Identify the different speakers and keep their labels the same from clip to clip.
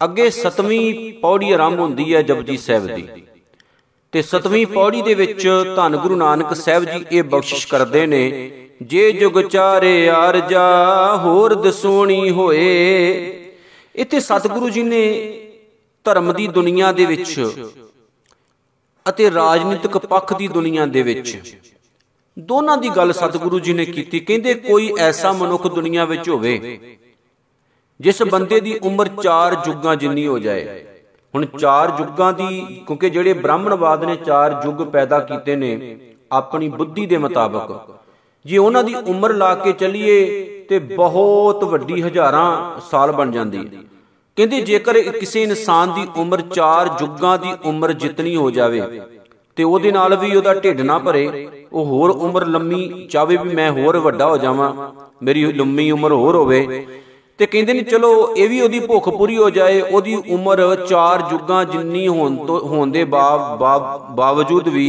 Speaker 1: ਅੱਗੇ ਸਤਵੀਂ ਪੌੜੀ ਆਰੰਭ ਹੁੰਦੀ ਹੈ ਜਪਜੀ ਸਾਹਿਬ ਦੀ। ਤੇ ਸਤਵੀਂ ਪੌੜੀ ਦੇ ਵਿੱਚ ਧੰਨ ਗੁਰੂ ਨਾਨਕ ਸਾਹਿਬ ਜੀ ਇਹ ਬਖਸ਼ਿਸ਼ ਕਰਦੇ ਨੇ, ਜੇ ਜੁਗ ਚਾਰੇ ਆਰਜਾ ਹੋਰ ਦਸੋਣੀ ਹੋਏ। ਇੱਥੇ ਸਤਿਗੁਰੂ ਜੀ ਨੇ ਧਰਮ ਦੀ ਦੁਨੀਆ ਦੇ ਵਿੱਚ ਅਤੇ ਰਾਜਨੀਤਿਕ ਪੱਖ ਦੀ ਦੁਨੀਆ ਦੇ ਵਿੱਚ ਦੋਨਾਂ ਦੀ ਗੱਲ ਸਤਿਗੁਰੂ ਜੀ ਨੇ ਕੀਤੀ। ਕਹਿੰਦੇ ਕੋਈ ਐਸਾ ਮਨੁੱਖ ਦੁਨੀਆ ਵਿੱਚ ਹੋਵੇ ਜਿਸ ਬੰਦੇ ਦੀ ਉਮਰ 4 ਜੁਗਾਂ ਜਿੰਨੀ ਹੋ ਜਾਏ। ਹੁਣ 4 ਜੁਗਾਂ ਦੀ, ਕਿਉਂਕਿ ਜਿਹੜੇ ਬ੍ਰਾਹਮਣਵਾਦ ਨੇ 4 ਜੁਗ ਪੈਦਾ ਕੀਤੇ ਨੇ, ਆਪਣੀ ਬੁੱਧੀ ਦੇ ਮੁਤਾਬਕ। ਜੇ ਉਹਨਾਂ ਦੀ ਉਮਰ ਲਾ ਕੇ ਚੱਲੀਏ, ਤੇ ਬਹੁਤ ਵੱਡੀ ਹਜ਼ਾਰਾਂ ਸਾਲ ਬਣ ਜਾਂਦੀ ਹੈ। ਕਹਿੰਦੇ ਜੇਕਰ ਕਿਸੇ ਇਨਸਾਨ ਦੀ ਉਮਰ 4 ਜੁਗਾਂ ਦੀ ਉਮਰ ਜਿਤਨੀ ਹੋ ਜਾਵੇ, ਤੇ ਉਹਦੇ ਨਾਲ ਵੀ ਉਹਦਾ ਢਿੱਡ ਨਾ ਭਰੇ, ਉਹ ਹੋਰ ਉਮਰ ਲੰਮੀ ਚਾਵੇ ਵੀ ਮੈਂ ਹੋਰ ਵੱਡਾ ਹੋ ਜਾਵਾਂ, ਮੇਰੀ ਲੰਮੀ ਉਮਰ ਹੋਰ ਹੋਵੇ ਤੇ ਕਹਿੰਦੇ ਨੇ, ਚਲੋ, ਇਹ ਵੀ ਉਹਦੀ ਭੁੱਖ ਪੂਰੀ ਹੋ ਜਾਏ, ਉਹਦੀ ਉਮਰ 4 ਜੁਗਾਂ ਜਿੰਨੀ ਹੋਣ ਤੋਂ, ਹੋਣ ਦੇ ਬਾਵਜੂਦ ਵੀ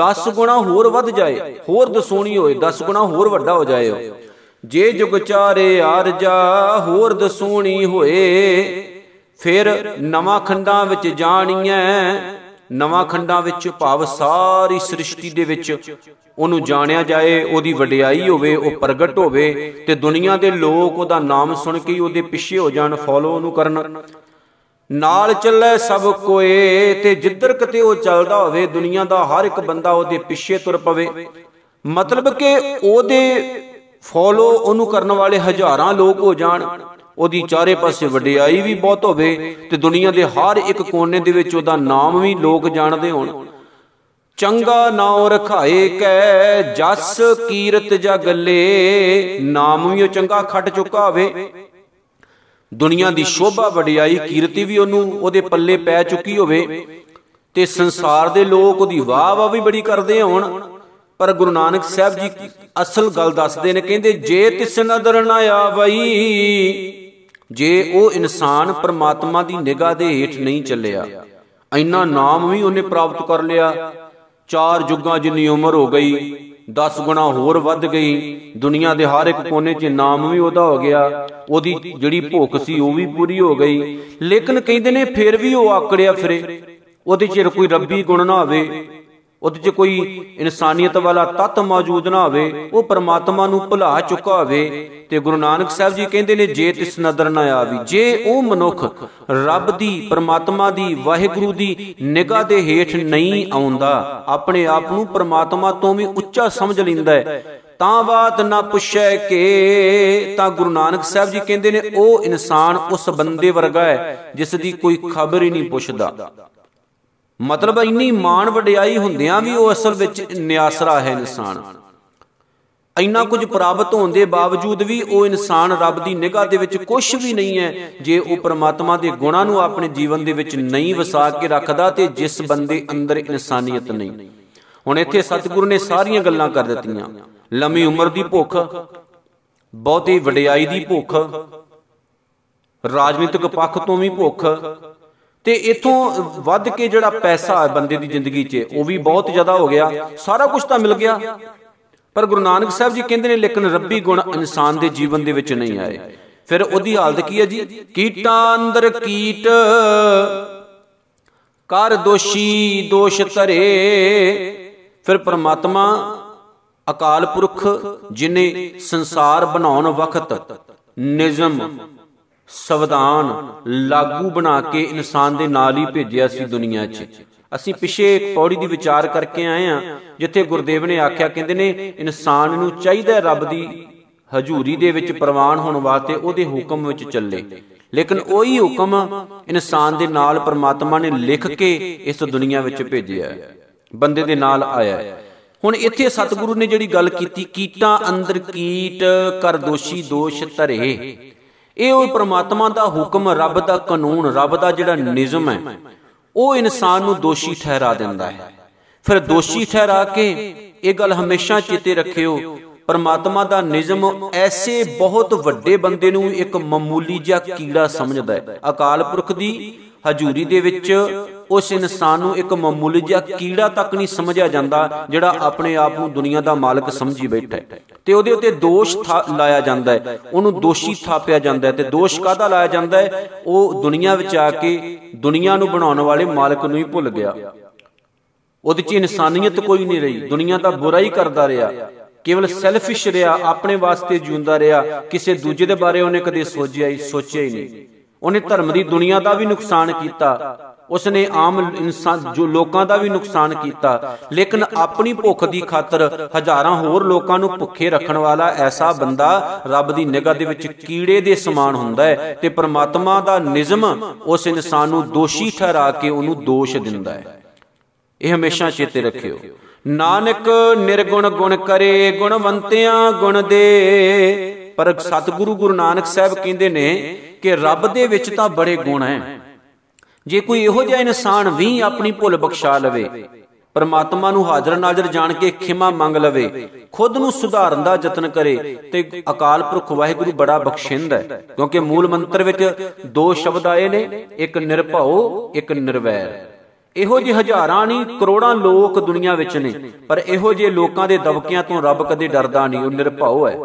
Speaker 1: 10 ਗੁਣਾ ਹੋਰ ਵੱਧ ਜਾਏ, ਹੋਰ ਦਸੋਣੀ ਹੋਏ 10 ਗੁਣਾ ਹੋਰ ਵੱਡਾ ਹੋ ਜਾਏ ਜੇ ਜੁਗ ਚਾਰੇ ਆਰਜਾ ਹੋਰ ਦਸੋਣੀ ਹੋਏ, ਫਿਰ ਨਵਾਂ ਖੰਡਾਂ ਵਿੱਚ ਜਾਣੀਐ, ਨਵਾਂ ਖੰਡਾਂ ਵਿੱਚ ਭਾਵ ਸਾਰੀ ਸ੍ਰਿਸ਼ਟੀ ਦੇ ਵਿੱਚ ਉਹਨੂੰ ਜਾਣਿਆ ਜਾਏ ਉਹਦੀ ਵਡਿਆਈ ਹੋਵੇ ਉਹ ਪ੍ਰਗਟ ਹੋਵੇ ਤੇ ਦੁਨੀਆ ਦੇ ਲੋਕ ਉਹਦਾ ਨਾਮ ਸੁਣ ਕੇ ਉਹਦੇ ਪਿੱਛੇ ਹੋ ਜਾਣ ਫੋਲੋ ਉਹਨੂੰ ਕਰਨ। ਨਾਲ ਚੱਲੇ ਸਭ ਕੋਏ ਤੇ ਜਿੱਧਰ ਕਿਤੇ ਉਹ ਚੱਲਦਾ ਹੋਵੇ ਦੁਨੀਆ ਦਾ ਹਰ ਇੱਕ ਬੰਦਾ ਉਹਦੇ ਪਿੱਛੇ ਤੁਰ ਪਵੇ। ਮਤਲਬ ਕਿ ਉਹਦੇ ਫੋਲੋ ਉਹਨੂੰ ਕਰਨ ਵਾਲੇ ਹਜ਼ਾਰਾਂ ਲੋਕ ਹੋ ਜਾਣ। ਉਹਦੀ ਚਾਰੇ ਪਾਸੇ ਵਡਿਆਈ ਵੀ ਬਹੁਤ ਹੋਵੇ ਤੇ ਦੁਨੀਆ ਦੇ ਹਰ ਇੱਕ ਕੋਨੇ ਦੇ ਵਿੱਚ ਉਹਦਾ ਨਾਮ ਵੀ ਲੋਕ ਜਾਣਦੇ ਹੋਣ। ਚੰਗਾ ਨਾਉ ਰਖਾਏ ਕੈ, ਜਸ ਕੀਰਤ ਜਗਲੇ ਨਾਮ ਵੀ ਉਹ ਚੰਗਾ ਖੱਟ ਚੁੱਕਾ ਹੋਵੇ ਦੁਨੀਆ ਦੀ ਸ਼ੋਭਾ ਵਡਿਆਈ ਕੀਰਤੀ ਵੀ ਉਹਨੂੰ ਉਹਦੇ ਪੱਲੇ ਪੈ ਚੁੱਕੀ ਹੋਵੇ। ਤੇ ਸੰਸਾਰ ਦੇ ਲੋਕ ਉਹਦੀ ਵਾਹ ਵਾਹ ਵੀ ਬੜੀ ਕਰਦੇ ਹੋਣ। ਪਰ ਗੁਰੂ ਨਾਨਕ ਸਾਹਿਬ ਜੀ ਅਸਲ ਗੱਲ ਦੱਸਦੇ ਨੇ, ਕਹਿੰਦੇ, ਜੇ ਤਿਸ ਨਦਰ ਨਾ ਆਵਈ, ਜੇ ਉਹ ਇਨਸਾਨ ਪਰਮਾਤਮਾ ਦੀ ਨਿਗਾਹ ਦੇ ਹੇਠ ਨਹੀਂ ਚੱਲਿਆ, ਇੰਨਾ ਨਾਮ ਵੀ ਉਹਨੇ ਪ੍ਰਾਪਤ ਕਰ ਲਿਆ। ਚਾਰ ਜੁਗਾਂ ਜਿੰਨੀ ਉਮਰ ਹੋ ਗਈ 10 ਗੁਣਾ ਹੋਰ ਵੱਧ ਗਈ, ਦੁਨੀਆ ਦੇ ਹਰ ਇੱਕ ਕੋਨੇ 'ਚ ਨਾਮ ਵੀ ਉਹਦਾ ਹੋ ਗਿਆ, ਉਹਦੀ ਜਿਹੜੀ ਭੁੱਖ ਸੀ ਉਹ ਵੀ ਪੂਰੀ ਹੋ ਗਈ। ਲੇਕਿਨ ਕਹਿੰਦੇ ਨੇ ਫਿਰ ਵੀ ਉਹ ਆਕੜਿਆ ਫਿਰੇ, ਉਹਦੇ 'ਚ ਕੋਈ ਰੱਬੀ ਗੁਣ ਨਾ ਹੋਵੇ ਉਹਦੇ 'ਚ ਕੋਈ ਇਨਸਾਨੀਅਤ ਵਾਲਾ ਤੱਤ ਮੌਜੂਦ ਨਾ ਹੋਵੇ, ਉਹ ਪਰਮਾਤਮਾ ਨੂੰ ਭੁਲਾ ਚੁੱਕਾ ਹੋਵੇ। ਤੇ ਗੁਰੂ ਨਾਨਕ ਸਾਹਿਬ ਜੀ ਕਹਿੰਦੇ ਨੇ, ਜੇ ਤਿਸ ਨਦਰ ਨਾ ਆਵੀ, ਜੇ ਉਹ ਮਨੁੱਖ ਰੱਬ ਦੀ, ਪਰਮਾਤਮਾ ਦੀ, ਵਾਹਿਗੁਰੂ ਦੀ ਨਿਗਾਹ ਦੇ ਹੇਠ ਨਹੀਂ ਆਉਂਦਾ, ਆਪਣੇ ਆਪ ਨੂੰ ਪਰਮਾਤਮਾ ਤੋਂ ਵੀ ਉੱਚਾ ਸਮਝ ਲੈਂਦਾ ਹੈ, ਤਾਂ ਬਾਤ ਨਾ ਪੁੱਛੈ ਕਿ, ਤਾਂ ਗੁਰੂ ਨਾਨਕ ਸਾਹਿਬ ਜੀ ਕਹਿੰਦੇ ਨੇ, ਉਹ ਇਨਸਾਨ ਉਸ ਬੰਦੇ ਵਰਗਾ ਹੈ, ਜਿਸ ਦੀ ਕੋਈ ਖਬਰ ਹੀ ਨਹੀਂ ਪੁੱਛਦਾ। ਮਤਲਬ ਇੰਨੀ ਮਾਣ ਵਡਿਆਈ ਹੁੰਦਿਆਂ ਵੀ ਉਹ ਅਸਲ ਵਿੱਚ ਨਿਆਸਰਾ ਹੈ ਇਨਸਾਨ। ਇੰਨਾ ਕੁਝ ਪ੍ਰਾਪਤ ਹੋਣ ਦੇ ਬਾਵਜੂਦ ਵੀ ਉਹ ਇਨਸਾਨ ਰੱਬ ਦੀ ਨਿਗਾਹ ਦੇ ਵਿੱਚ ਕੁਝ ਵੀ ਨਹੀਂ ਹੈ, ਜੇ ਉਹ ਪਰਮਾਤਮਾ ਦੇ ਗੁਣਾਂ ਨੂੰ ਆਪਣੇ ਜੀਵਨ ਦੇ ਵਿੱਚ ਨਹੀਂ ਵਸਾ ਕੇ ਰੱਖਦਾ ਤੇ ਜਿਸ ਬੰਦੇ ਅੰਦਰ ਇਨਸਾਨੀਅਤ ਨਹੀਂ। ਹੁਣ ਇੱਥੇ ਸਤਿਗੁਰੂ ਨੇ ਸਾਰੀਆਂ ਗੱਲਾਂ ਕਰ ਦਿੱਤੀਆਂ। ਲੰਮੀ ਉਮਰ ਦੀ ਭੁੱਖ, ਬਹੁਤੀ ਵਡਿਆਈ ਦੀ ਭੁੱਖ, ਰਾਜਨੀਤਿਕ ਪੱਖ ਤੋਂ ਵੀ ਭੁੱਖ ਤੇ ਇਥੋਂ ਵੱਧ ਕੇ ਜਿਹੜਾ ਪੈਸਾ ਹੈ ਬੰਦੇ ਦੀ ਜ਼ਿੰਦਗੀ 'ਚ, ਉਹ ਵੀ ਬਹੁਤ ਜ਼ਿਆਦਾ ਹੋ ਗਿਆ। ਸਾਰਾ ਕੁਝ ਤਾਂ ਮਿਲ ਗਿਆ। ਪਰ ਗੁਰੂ ਨਾਨਕ ਸਾਹਿਬ ਜੀ ਕਹਿੰਦੇ ਨੇ, ਲੇਕਿਨ ਰੱਬੀ ਗੁਣ ਇਨਸਾਨ ਦੇ ਜੀਵਨ ਦੇ ਵਿੱਚ ਨਹੀਂ ਆਏ। ਫਿਰ ਉਹਦੀ ਹਾਲਤ ਕੀ ਹੈ ਜੀ? ਕੀਟਾਂ ਅੰਦਰ ਕੀਟ ਕਰ ਦੋਸ਼ੀ ਦੋਸ਼ ਧਰੇ। ਫਿਰ ਪ੍ਰਮਾਤਮਾ ਅਕਾਲ ਪੁਰਖ, ਜਿਨੇ ਸੰਸਾਰ ਬਣਾਉਣ ਵਕਤ ਨਿਜ਼ਮ ਸੰਵਿਧਾਨ ਲਾਗੂ ਬਣਾ ਕੇ ਇਨਸਾਨ ਦੇ ਨਾਲ ਹੀ ਭੇਜਿਆ ਸੀ ਦੁਨੀਆ 'ਚ। ਅਸੀਂ ਪਿਛੇ ਇੱਕ ਪੌੜੀ ਦੀ ਵਿਚਾਰ ਕਰਕੇ ਆਏ ਆ ਜਿੱਥੇ ਗੁਰਦੇਵ ਨੇ ਆਖਿਆ, ਕਹਿੰਦੇ ਨੇ, ਇਨਸਾਨ ਨੂੰ ਚਾਹੀਦਾ ਰੱਬ ਦੀ ਹਜ਼ੂਰੀ ਦੇ ਵਿੱਚ ਪ੍ਰਵਾਨ ਹੋਣ ਵਾਸਤੇ ਉਹਦੇ ਹੁਕਮ ਵਿੱਚ ਚੱਲੇ। ਲੇਕਿਨ ਉਹੀ ਹੁਕਮ ਇਨਸਾਨ ਦੇ ਨਾਲ ਪਰਮਾਤਮਾ ਨੇ ਲਿਖ ਕੇ ਇਸ ਦੁਨੀਆ ਵਿੱਚ ਭੇਜਿਆ ਬੰਦੇ ਦੇ ਨਾਲ ਆਇਆ ਹੁਣ ਇੱਥੇ ਸਤਿਗੁਰੂ ਨੇ ਜਿਹੜੀ ਗੱਲ ਕੀਤੀ, ਕੀਟਾਂ ਅੰਦਰ ਕੀਟ ਕਰ ਦੋਸ਼ੀ ਦੋਸ਼ ਧਰੇ। ਇਹ ਉਹ ਪ੍ਰਮਾਤਮਾ ਦਾ ਹੁਕਮ, ਰੱਬ ਦਾ ਕਾਨੂੰਨ, ਰੱਬ ਦਾ ਜਿਹੜਾ ਨਿਯਮ ਹੈ, ਉਹ ਇਨਸਾਨ ਨੂੰ ਦੋਸ਼ੀ ਠਹਿਰਾ ਦਿੰਦਾ ਹੈ। ਫਿਰ ਦੋਸ਼ੀ ਠਹਿਰਾ ਕੇ ਇਹ ਗੱਲ ਹਮੇਸ਼ਾ ਚੇਤੇ ਰੱਖਿਓ, ਪਰਮਾਤਮਾ ਦਾ ਨਿਯਮ ਐਸੇ ਬਹੁਤ ਵੱਡੇ ਬੰਦੇ ਨੂੰ ਇੱਕ ਮਾਮੂਲੀ ਜਿਹਾ ਕੀੜਾ ਸਮਝਦਾ ਹੈ। ਅਕਾਲ ਪੁਰਖ ਦੀ ਹਜ਼ੂਰੀ ਦੇ ਵਿੱਚ ਉਸ ਇਨਸਾਨ ਨੂੰ ਇੱਕ ਮਾਮੂਲੀ ਜਿਹਾ ਕੀੜਾ ਤੱਕ ਨਹੀਂ ਸਮਝਿਆ ਜਾਂਦਾ ਜਿਹੜਾ ਆਪਣੇ ਆਪ ਨੂੰ ਦੁਨੀਆ ਦਾ ਮਾਲਕ ਸਮਝੀ ਬੈਠਾ ਹੈ। ਤੇ ਉਹਦੇ ਉੱਤੇ ਦੋਸ਼ ਲਾਇਆ ਜਾਂਦਾ ਹੈ। ਉਹਨੂੰ ਦੋਸ਼ੀ ਥਾਪਿਆ ਜਾਂਦਾ ਹੈ ਤੇ ਦੋਸ਼ ਕਾਦਾ ਲਾਇਆ ਜਾਂਦਾ ਹੈ? ਉਹ ਦੁਨੀਆ ਵਿੱਚ ਆ ਕੇ ਦੁਨੀਆ ਨੂੰ ਬਣਾਉਣ ਵਾਲੇ ਮਾਲਕ ਨੂੰ ਹੀ ਭੁੱਲ ਗਿਆ। ਉਹਦੇ 'ਚ ਇਨਸਾਨੀਅਤ ਕੋਈ ਨਹੀਂ ਰਹੀ। ਦੁਨੀਆ ਦਾ ਬੁਰਾ ਹੀ ਕਰਦਾ ਰਿਹਾ। ਕੇਵਲ ਸੈਲਫਿਸ਼ ਰਿਹਾ, ਆਪਣੇ ਵਾਸਤੇ ਜਿਉਂਦਾ ਰਿਹਾ। ਕਿਸੇ ਦੂਜੇ ਦੇ ਬਾਰੇ ਉਹਨੇ ਕਦੇ ਸੋਚਿਆ ਹੀ ਸੋਚਿਆ ਹੀ ਨਹੀਂ। ਉਹਨੇ ਧਰਮ ਦੀ ਦੁਨੀਆ ਦਾ ਵੀ ਨੁਕਸਾਨ ਕੀਤਾ। ਉਸਨੇ ਆਮ ਇਨਸਾਨ ਜੋ ਲੋਕਾਂ ਦਾ ਵੀ ਨੁਕਸਾਨ ਕੀਤਾ। ਲੇਕਿਨ ਆਪਣੀ ਭੁੱਖ ਦੀ ਖਾਤਰ ਹਜ਼ਾਰਾਂ ਹੋਰ ਲੋਕਾਂ ਨੂੰ ਭੁੱਖੇ ਰੱਖਣ ਵਾਲਾ ਐਸਾ ਬੰਦਾ ਰੱਬ ਦੀ ਨਿਗਾਹ ਦੇ ਵਿੱਚ ਕੀੜੇ ਦੇ ਸਮਾਨ ਹੁੰਦਾ ਹੈ ਤੇ ਪ੍ਰਮਾਤਮਾ ਦਾ ਨਿਜ਼ਮ ਉਸ ਇਨਸਾਨ ਨੂੰ ਦੋਸ਼ੀ ਠਹਿਰਾ ਕੇ ਉਹਨੂੰ ਦੋਸ਼ ਦਿੰਦਾ ਹੈ। ਇਹ ਹਮੇਸ਼ਾ ਚੇਤੇ ਰੱਖਿਓ। ਨਾਨਕ ਨਿਰਗੁਣ ਗੁਣ ਕਰੇ ਗੁਣਵੰਤਿਆਂ ਗੁਣ ਦੇ। ਪਰ ਸਤਿਗੁਰੂ ਗੁਰੂ ਨਾਨਕ ਸਾਹਿਬ ਕਹਿੰਦੇ ਨੇ ਕਿ ਰੱਬ ਦੇ ਵਿੱਚ ਤਾਂ ਬੜੇ ਗੁਣ ਹੈ। ਜੇ ਕੋਈ ਇਹੋ ਜਿਹਾ ਇਨਸਾਨ ਵੀ ਆਪਣੀ ਭੁੱਲ ਬਖਸ਼ਾ ਲਵੇ, ਪਰਮਾਤਮਾ ਨੂੰ ਹਾਜ਼ਰ ਨਾਜ਼ਰ ਜਾਣ ਕੇ ਖਿਮਾ ਮੰਗ ਲਵੇ, ਖੁਦ ਨੂੰ ਸੁਧਾਰਨ ਦਾ ਯਤਨ ਕਰੇ, ਤੇ ਅਕਾਲ ਪੁਰਖ ਵਾਹਿਗੁਰੂ ਬੜਾ ਬਖਸ਼ਿੰਦ ਹੈ। ਕਿਉਂਕਿ ਮੂਲ ਮੰਤਰ ਵਿੱਚ ਦੋ ਸ਼ਬਦ ਆਏ ਨੇ, ਇੱਕ ਨਿਰਭਉ, ਇੱਕ ਨਿਰਵੈਰ। ਇਹੋ ਜਿਹੇ ਹਜ਼ਾਰਾਂ ਨਹੀਂ, ਕਰੋੜਾਂ ਲੋਕ ਦੁਨੀਆ ਵਿੱਚ ਨੇ, ਪਰ ਇਹੋ ਜਿਹੇ ਲੋਕਾਂ ਦੇ ਦਬਕਿਆਂ ਤੋਂ ਰੱਬ ਕਦੇ ਡਰਦਾ ਨਹੀਂ, ਉਹ ਨਿਰਭਉ ਹੈ।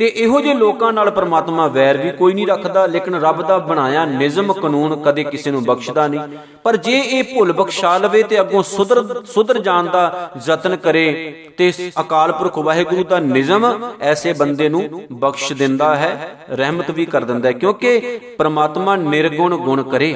Speaker 1: ਤੇ ਇਹੋ ਜਿਹੇ ਲੋਕਾਂ ਨਾਲ ਪਰਮਾਤਮਾ ਵੈਰ ਵੀ ਕੋਈ ਨਹੀਂ ਰੱਖਦਾ, ਲੇਕਿਨ ਰੱਬ ਦਾ ਬਣਾਇਆ ਨਿਜ਼ਮ ਕਾਨੂੰਨ ਕਦੇ ਕਿਸੇ ਨੂੰ ਬਖਸ਼ਦਾ ਨਹੀਂ। ਪਰ ਜੇ ਇਹ ਭੁੱਲ ਬਖਸ਼ਾ ਲਵੇ ਤੇ ਅੱਗੋਂ ਸੁਧਰ ਸੁਧਰ ਜਾਣ ਦਾ ਯਤਨ ਕਰੇ ਤੇ ਅਕਾਲ ਪੁਰਖ ਵਾਹਿਗੁਰੂ ਦਾ ਨਿਯਮ ਐਸੇ ਬੰਦੇ ਨੂੰ ਬਖਸ਼ ਦਿੰਦਾ ਹੈ, ਰਹਿਮਤ ਵੀ ਕਰ ਦਿੰਦਾ ਹੈ, ਕਿਉਂਕਿ ਪਰਮਾਤਮਾ ਨਿਰਗੁਣ ਗੁਣ ਕਰੇ।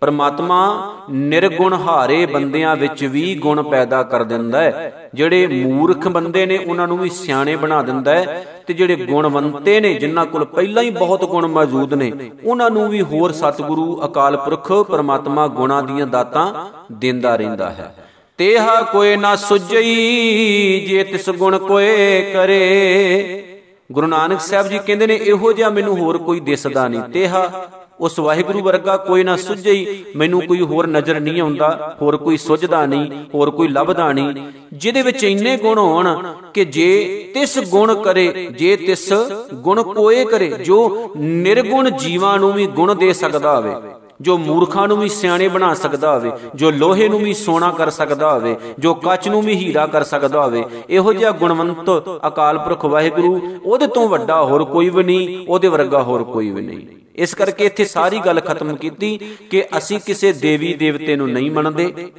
Speaker 1: ਪਰਮਾਤਮਾ ਨਿਰਗੁਣ ਹਾਰੇ ਬੰਦਿਆਂ ਵਿੱਚ ਵੀ ਗੁਣ ਪੈਦਾ ਕਰ ਦਿੰਦਾ ਹੈ। ਜਿਹੜੇ ਮੂਰਖ ਬੰਦੇ ਨੇ, ਉਹਨਾਂ ਨੂੰ ਵੀ ਸਿਆਣੇ ਬਣਾ ਦਿੰਦਾ ਹੈ। ਤੇ ਜਿਹੜੇ ਗੁਣਵੰਤੇ ਨੇ, ਜਿਨ੍ਹਾਂ ਕੋਲ ਪਹਿਲਾਂ ਹੀ ਬਹੁਤ ਗੁਣ ਮੌਜੂਦ ਨੇ, ਉਹਨਾਂ ਨੂੰ ਵੀ ਹੋਰ ਸਤਿਗੁਰੂ, ਅਕਾਲ ਪੁਰਖ, ਪਰਮਾਤਮਾ ਗੁਣਾਂ ਦੀਆਂ ਦਾਤਾਂ ਦਿੰਦਾ ਰਹਿੰਦਾ ਹੈ। ਤੇਹਾ ਕੋਈ ਨਾ ਸੁਝਈ, ਜੇ ਤਿਸ ਗੁਣ ਕੋਏ ਕਰੇ। ਗੁਰੂ ਨਾਨਕ ਸਾਹਿਬ ਜੀ ਕਹਿੰਦੇ ਨੇ, ਇਹੋ ਜਿਹਾ ਮੈਨੂੰ ਹੋਰ ਕੋਈ ਦਿਸਦਾ ਨਹੀਂ। ਤੇਹਾ ਉਸ ਵਾਹਿਗੁਰੂ ਵਰਗਾ ਕੋਈ ਨਾ ਸੁਝਈ ਮੈਨੂੰ ਕੋਈ ਹੋਰ ਨਜ਼ਰ ਨਹੀਂ ਆਉਂਦਾ, ਹੋਰ ਕੋਈ ਸੁਝਦਾ ਨਹੀਂ, ਹੋਰ ਕੋਈ ਲੱਭਦਾ ਨਹੀਂ। ਜਿਹਦੇ ਵਿੱਚ ਇੰਨੇ ਗੁਣ ਹੋਣ ਕਿ ਜੇ ਤਿਸ ਗੁਣ ਕਰੇ, ਜੇ ਤਿਸ ਗੁਣ ਕੋਏ ਕਰੇ, ਜੋ ਨਿਰਗੁਣ ਜੀਵਾਂ ਨੂੰ ਵੀ ਗੁਣ ਦੇ ਸਕਦਾ ਹੋਵੇ, ਜੋ ਮੂਰਖਾਂ ਨੂੰ ਵੀ ਸਿਆਣੇ ਬਣਾ ਸਕਦਾ ਹੋਵੇ, ਜੋ ਲੋਹੇ ਨੂੰ ਵੀ ਸੋਨਾ ਕਰ ਸਕਦਾ ਹੋਵੇ, ਜੋ ਕੱਚ ਨੂੰ ਵੀ ਹੀਰਾ ਕਰ ਸਕਦਾ ਹੋਵੇ, ਇਹੋ ਜਿਹਾ ਗੁਣਵੰਤ ਅਕਾਲ ਪੁਰਖ ਵਾਹਿਗੁਰੂ ਉਹਦੇ ਤੋਂ ਵੱਡਾ ਹੋਰ ਕੋਈ ਵੀ ਨਹੀਂ, ਉਹਦੇ ਵਰਗਾ ਹੋਰ ਕੋਈ ਵੀ ਨਹੀਂ। ਇਸ ਕਰਕੇ ਇੱਥੇ ਸਾਰੀ ਗੱਲ ਖਤਮ ਕੀਤੀ ਕਿ ਅਸੀਂ ਕਿਸੇ ਦੇਵੀ ਦੇਵਤੇ ਨੂੰ ਨਹੀਂ ਮੰਨਦੇ।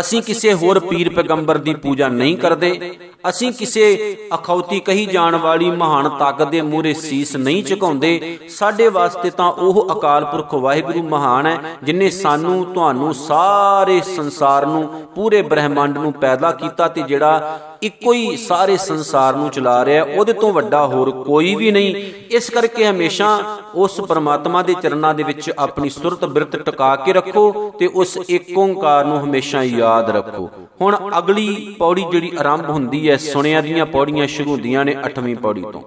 Speaker 1: ਅਸੀਂ ਕਿਸੇ ਹੋਰ ਪੀਰ ਪੈਗੰਬਰ ਦੀ ਪੂਜਾ ਨਹੀਂ ਕਰਦੇ। ਅਸੀਂ ਕਿਸੇ ਅਖੌਤੀ ਕਹੀ ਜਾਣ ਵਾਲੀ ਮਹਾਨ ਤਾਕਤ ਦੇ ਮੂਹਰੇ ਸੀਸ ਨਹੀਂ ਝੁਕਾਉਂਦੇ। ਸਾਡੇ ਵਾਸਤੇ ਤਾਂ ਉਹ ਅਕਾਲ ਪੁਰਖ ਵਾਹਿਗੁਰੂ ਮਹਾਨ ਹੈ, ਜਿਨੇ ਸਾਨੂੰ, ਤੁਹਾਨੂੰ ਸਾਰੇ ਸੰਸਾਰ ਨੂੰ, ਪੂਰੇ ਬ੍ਰਹਿਮੰਡ ਨੂੰ ਪੈਦਾ ਕੀਤਾ ਤੇ ਜਿਹੜਾ ਇੱਕੋ ਹੀ ਸਾਰੇ ਸੰਸਾਰ ਨੂੰ ਚਲਾ ਰਿਹਾ ਉਹਦੇ ਤੋਂ ਵੱਡਾ ਹੋਰ ਕੋਈ ਵੀ ਨਹੀਂ। ਇਸ ਕਰਕੇ ਹਮੇਸ਼ਾ ਉਸ ਪਰਮਾਤਮਾ ਦੇ ਚਰਨਾਂ ਦੇ ਵਿੱਚ ਆਪਣੀ ਸੁਰਤ ਬਿਰਤ ਟਿਕਾ ਕੇ ਰੱਖੋ ਤੇ ਉਸ ਏਕ ਓੰਕਾਰ ਨੂੰ ਹਮੇਸ਼ਾ ਯਾਦ ਰੱਖੋ। ਹੁਣ ਅਗਲੀ ਪੌੜੀ ਜਿਹੜੀ ਆਰੰਭ ਹੁੰਦੀ ਹੈ, ਸੁਣਿਆ ਦੀਆਂ ਪੌੜੀਆਂ ਸ਼ੁਰੂ ਹੁੰਦੀਆਂ ਨੇ 8ਵੀਂ ਪੌੜੀ ਤੋਂ।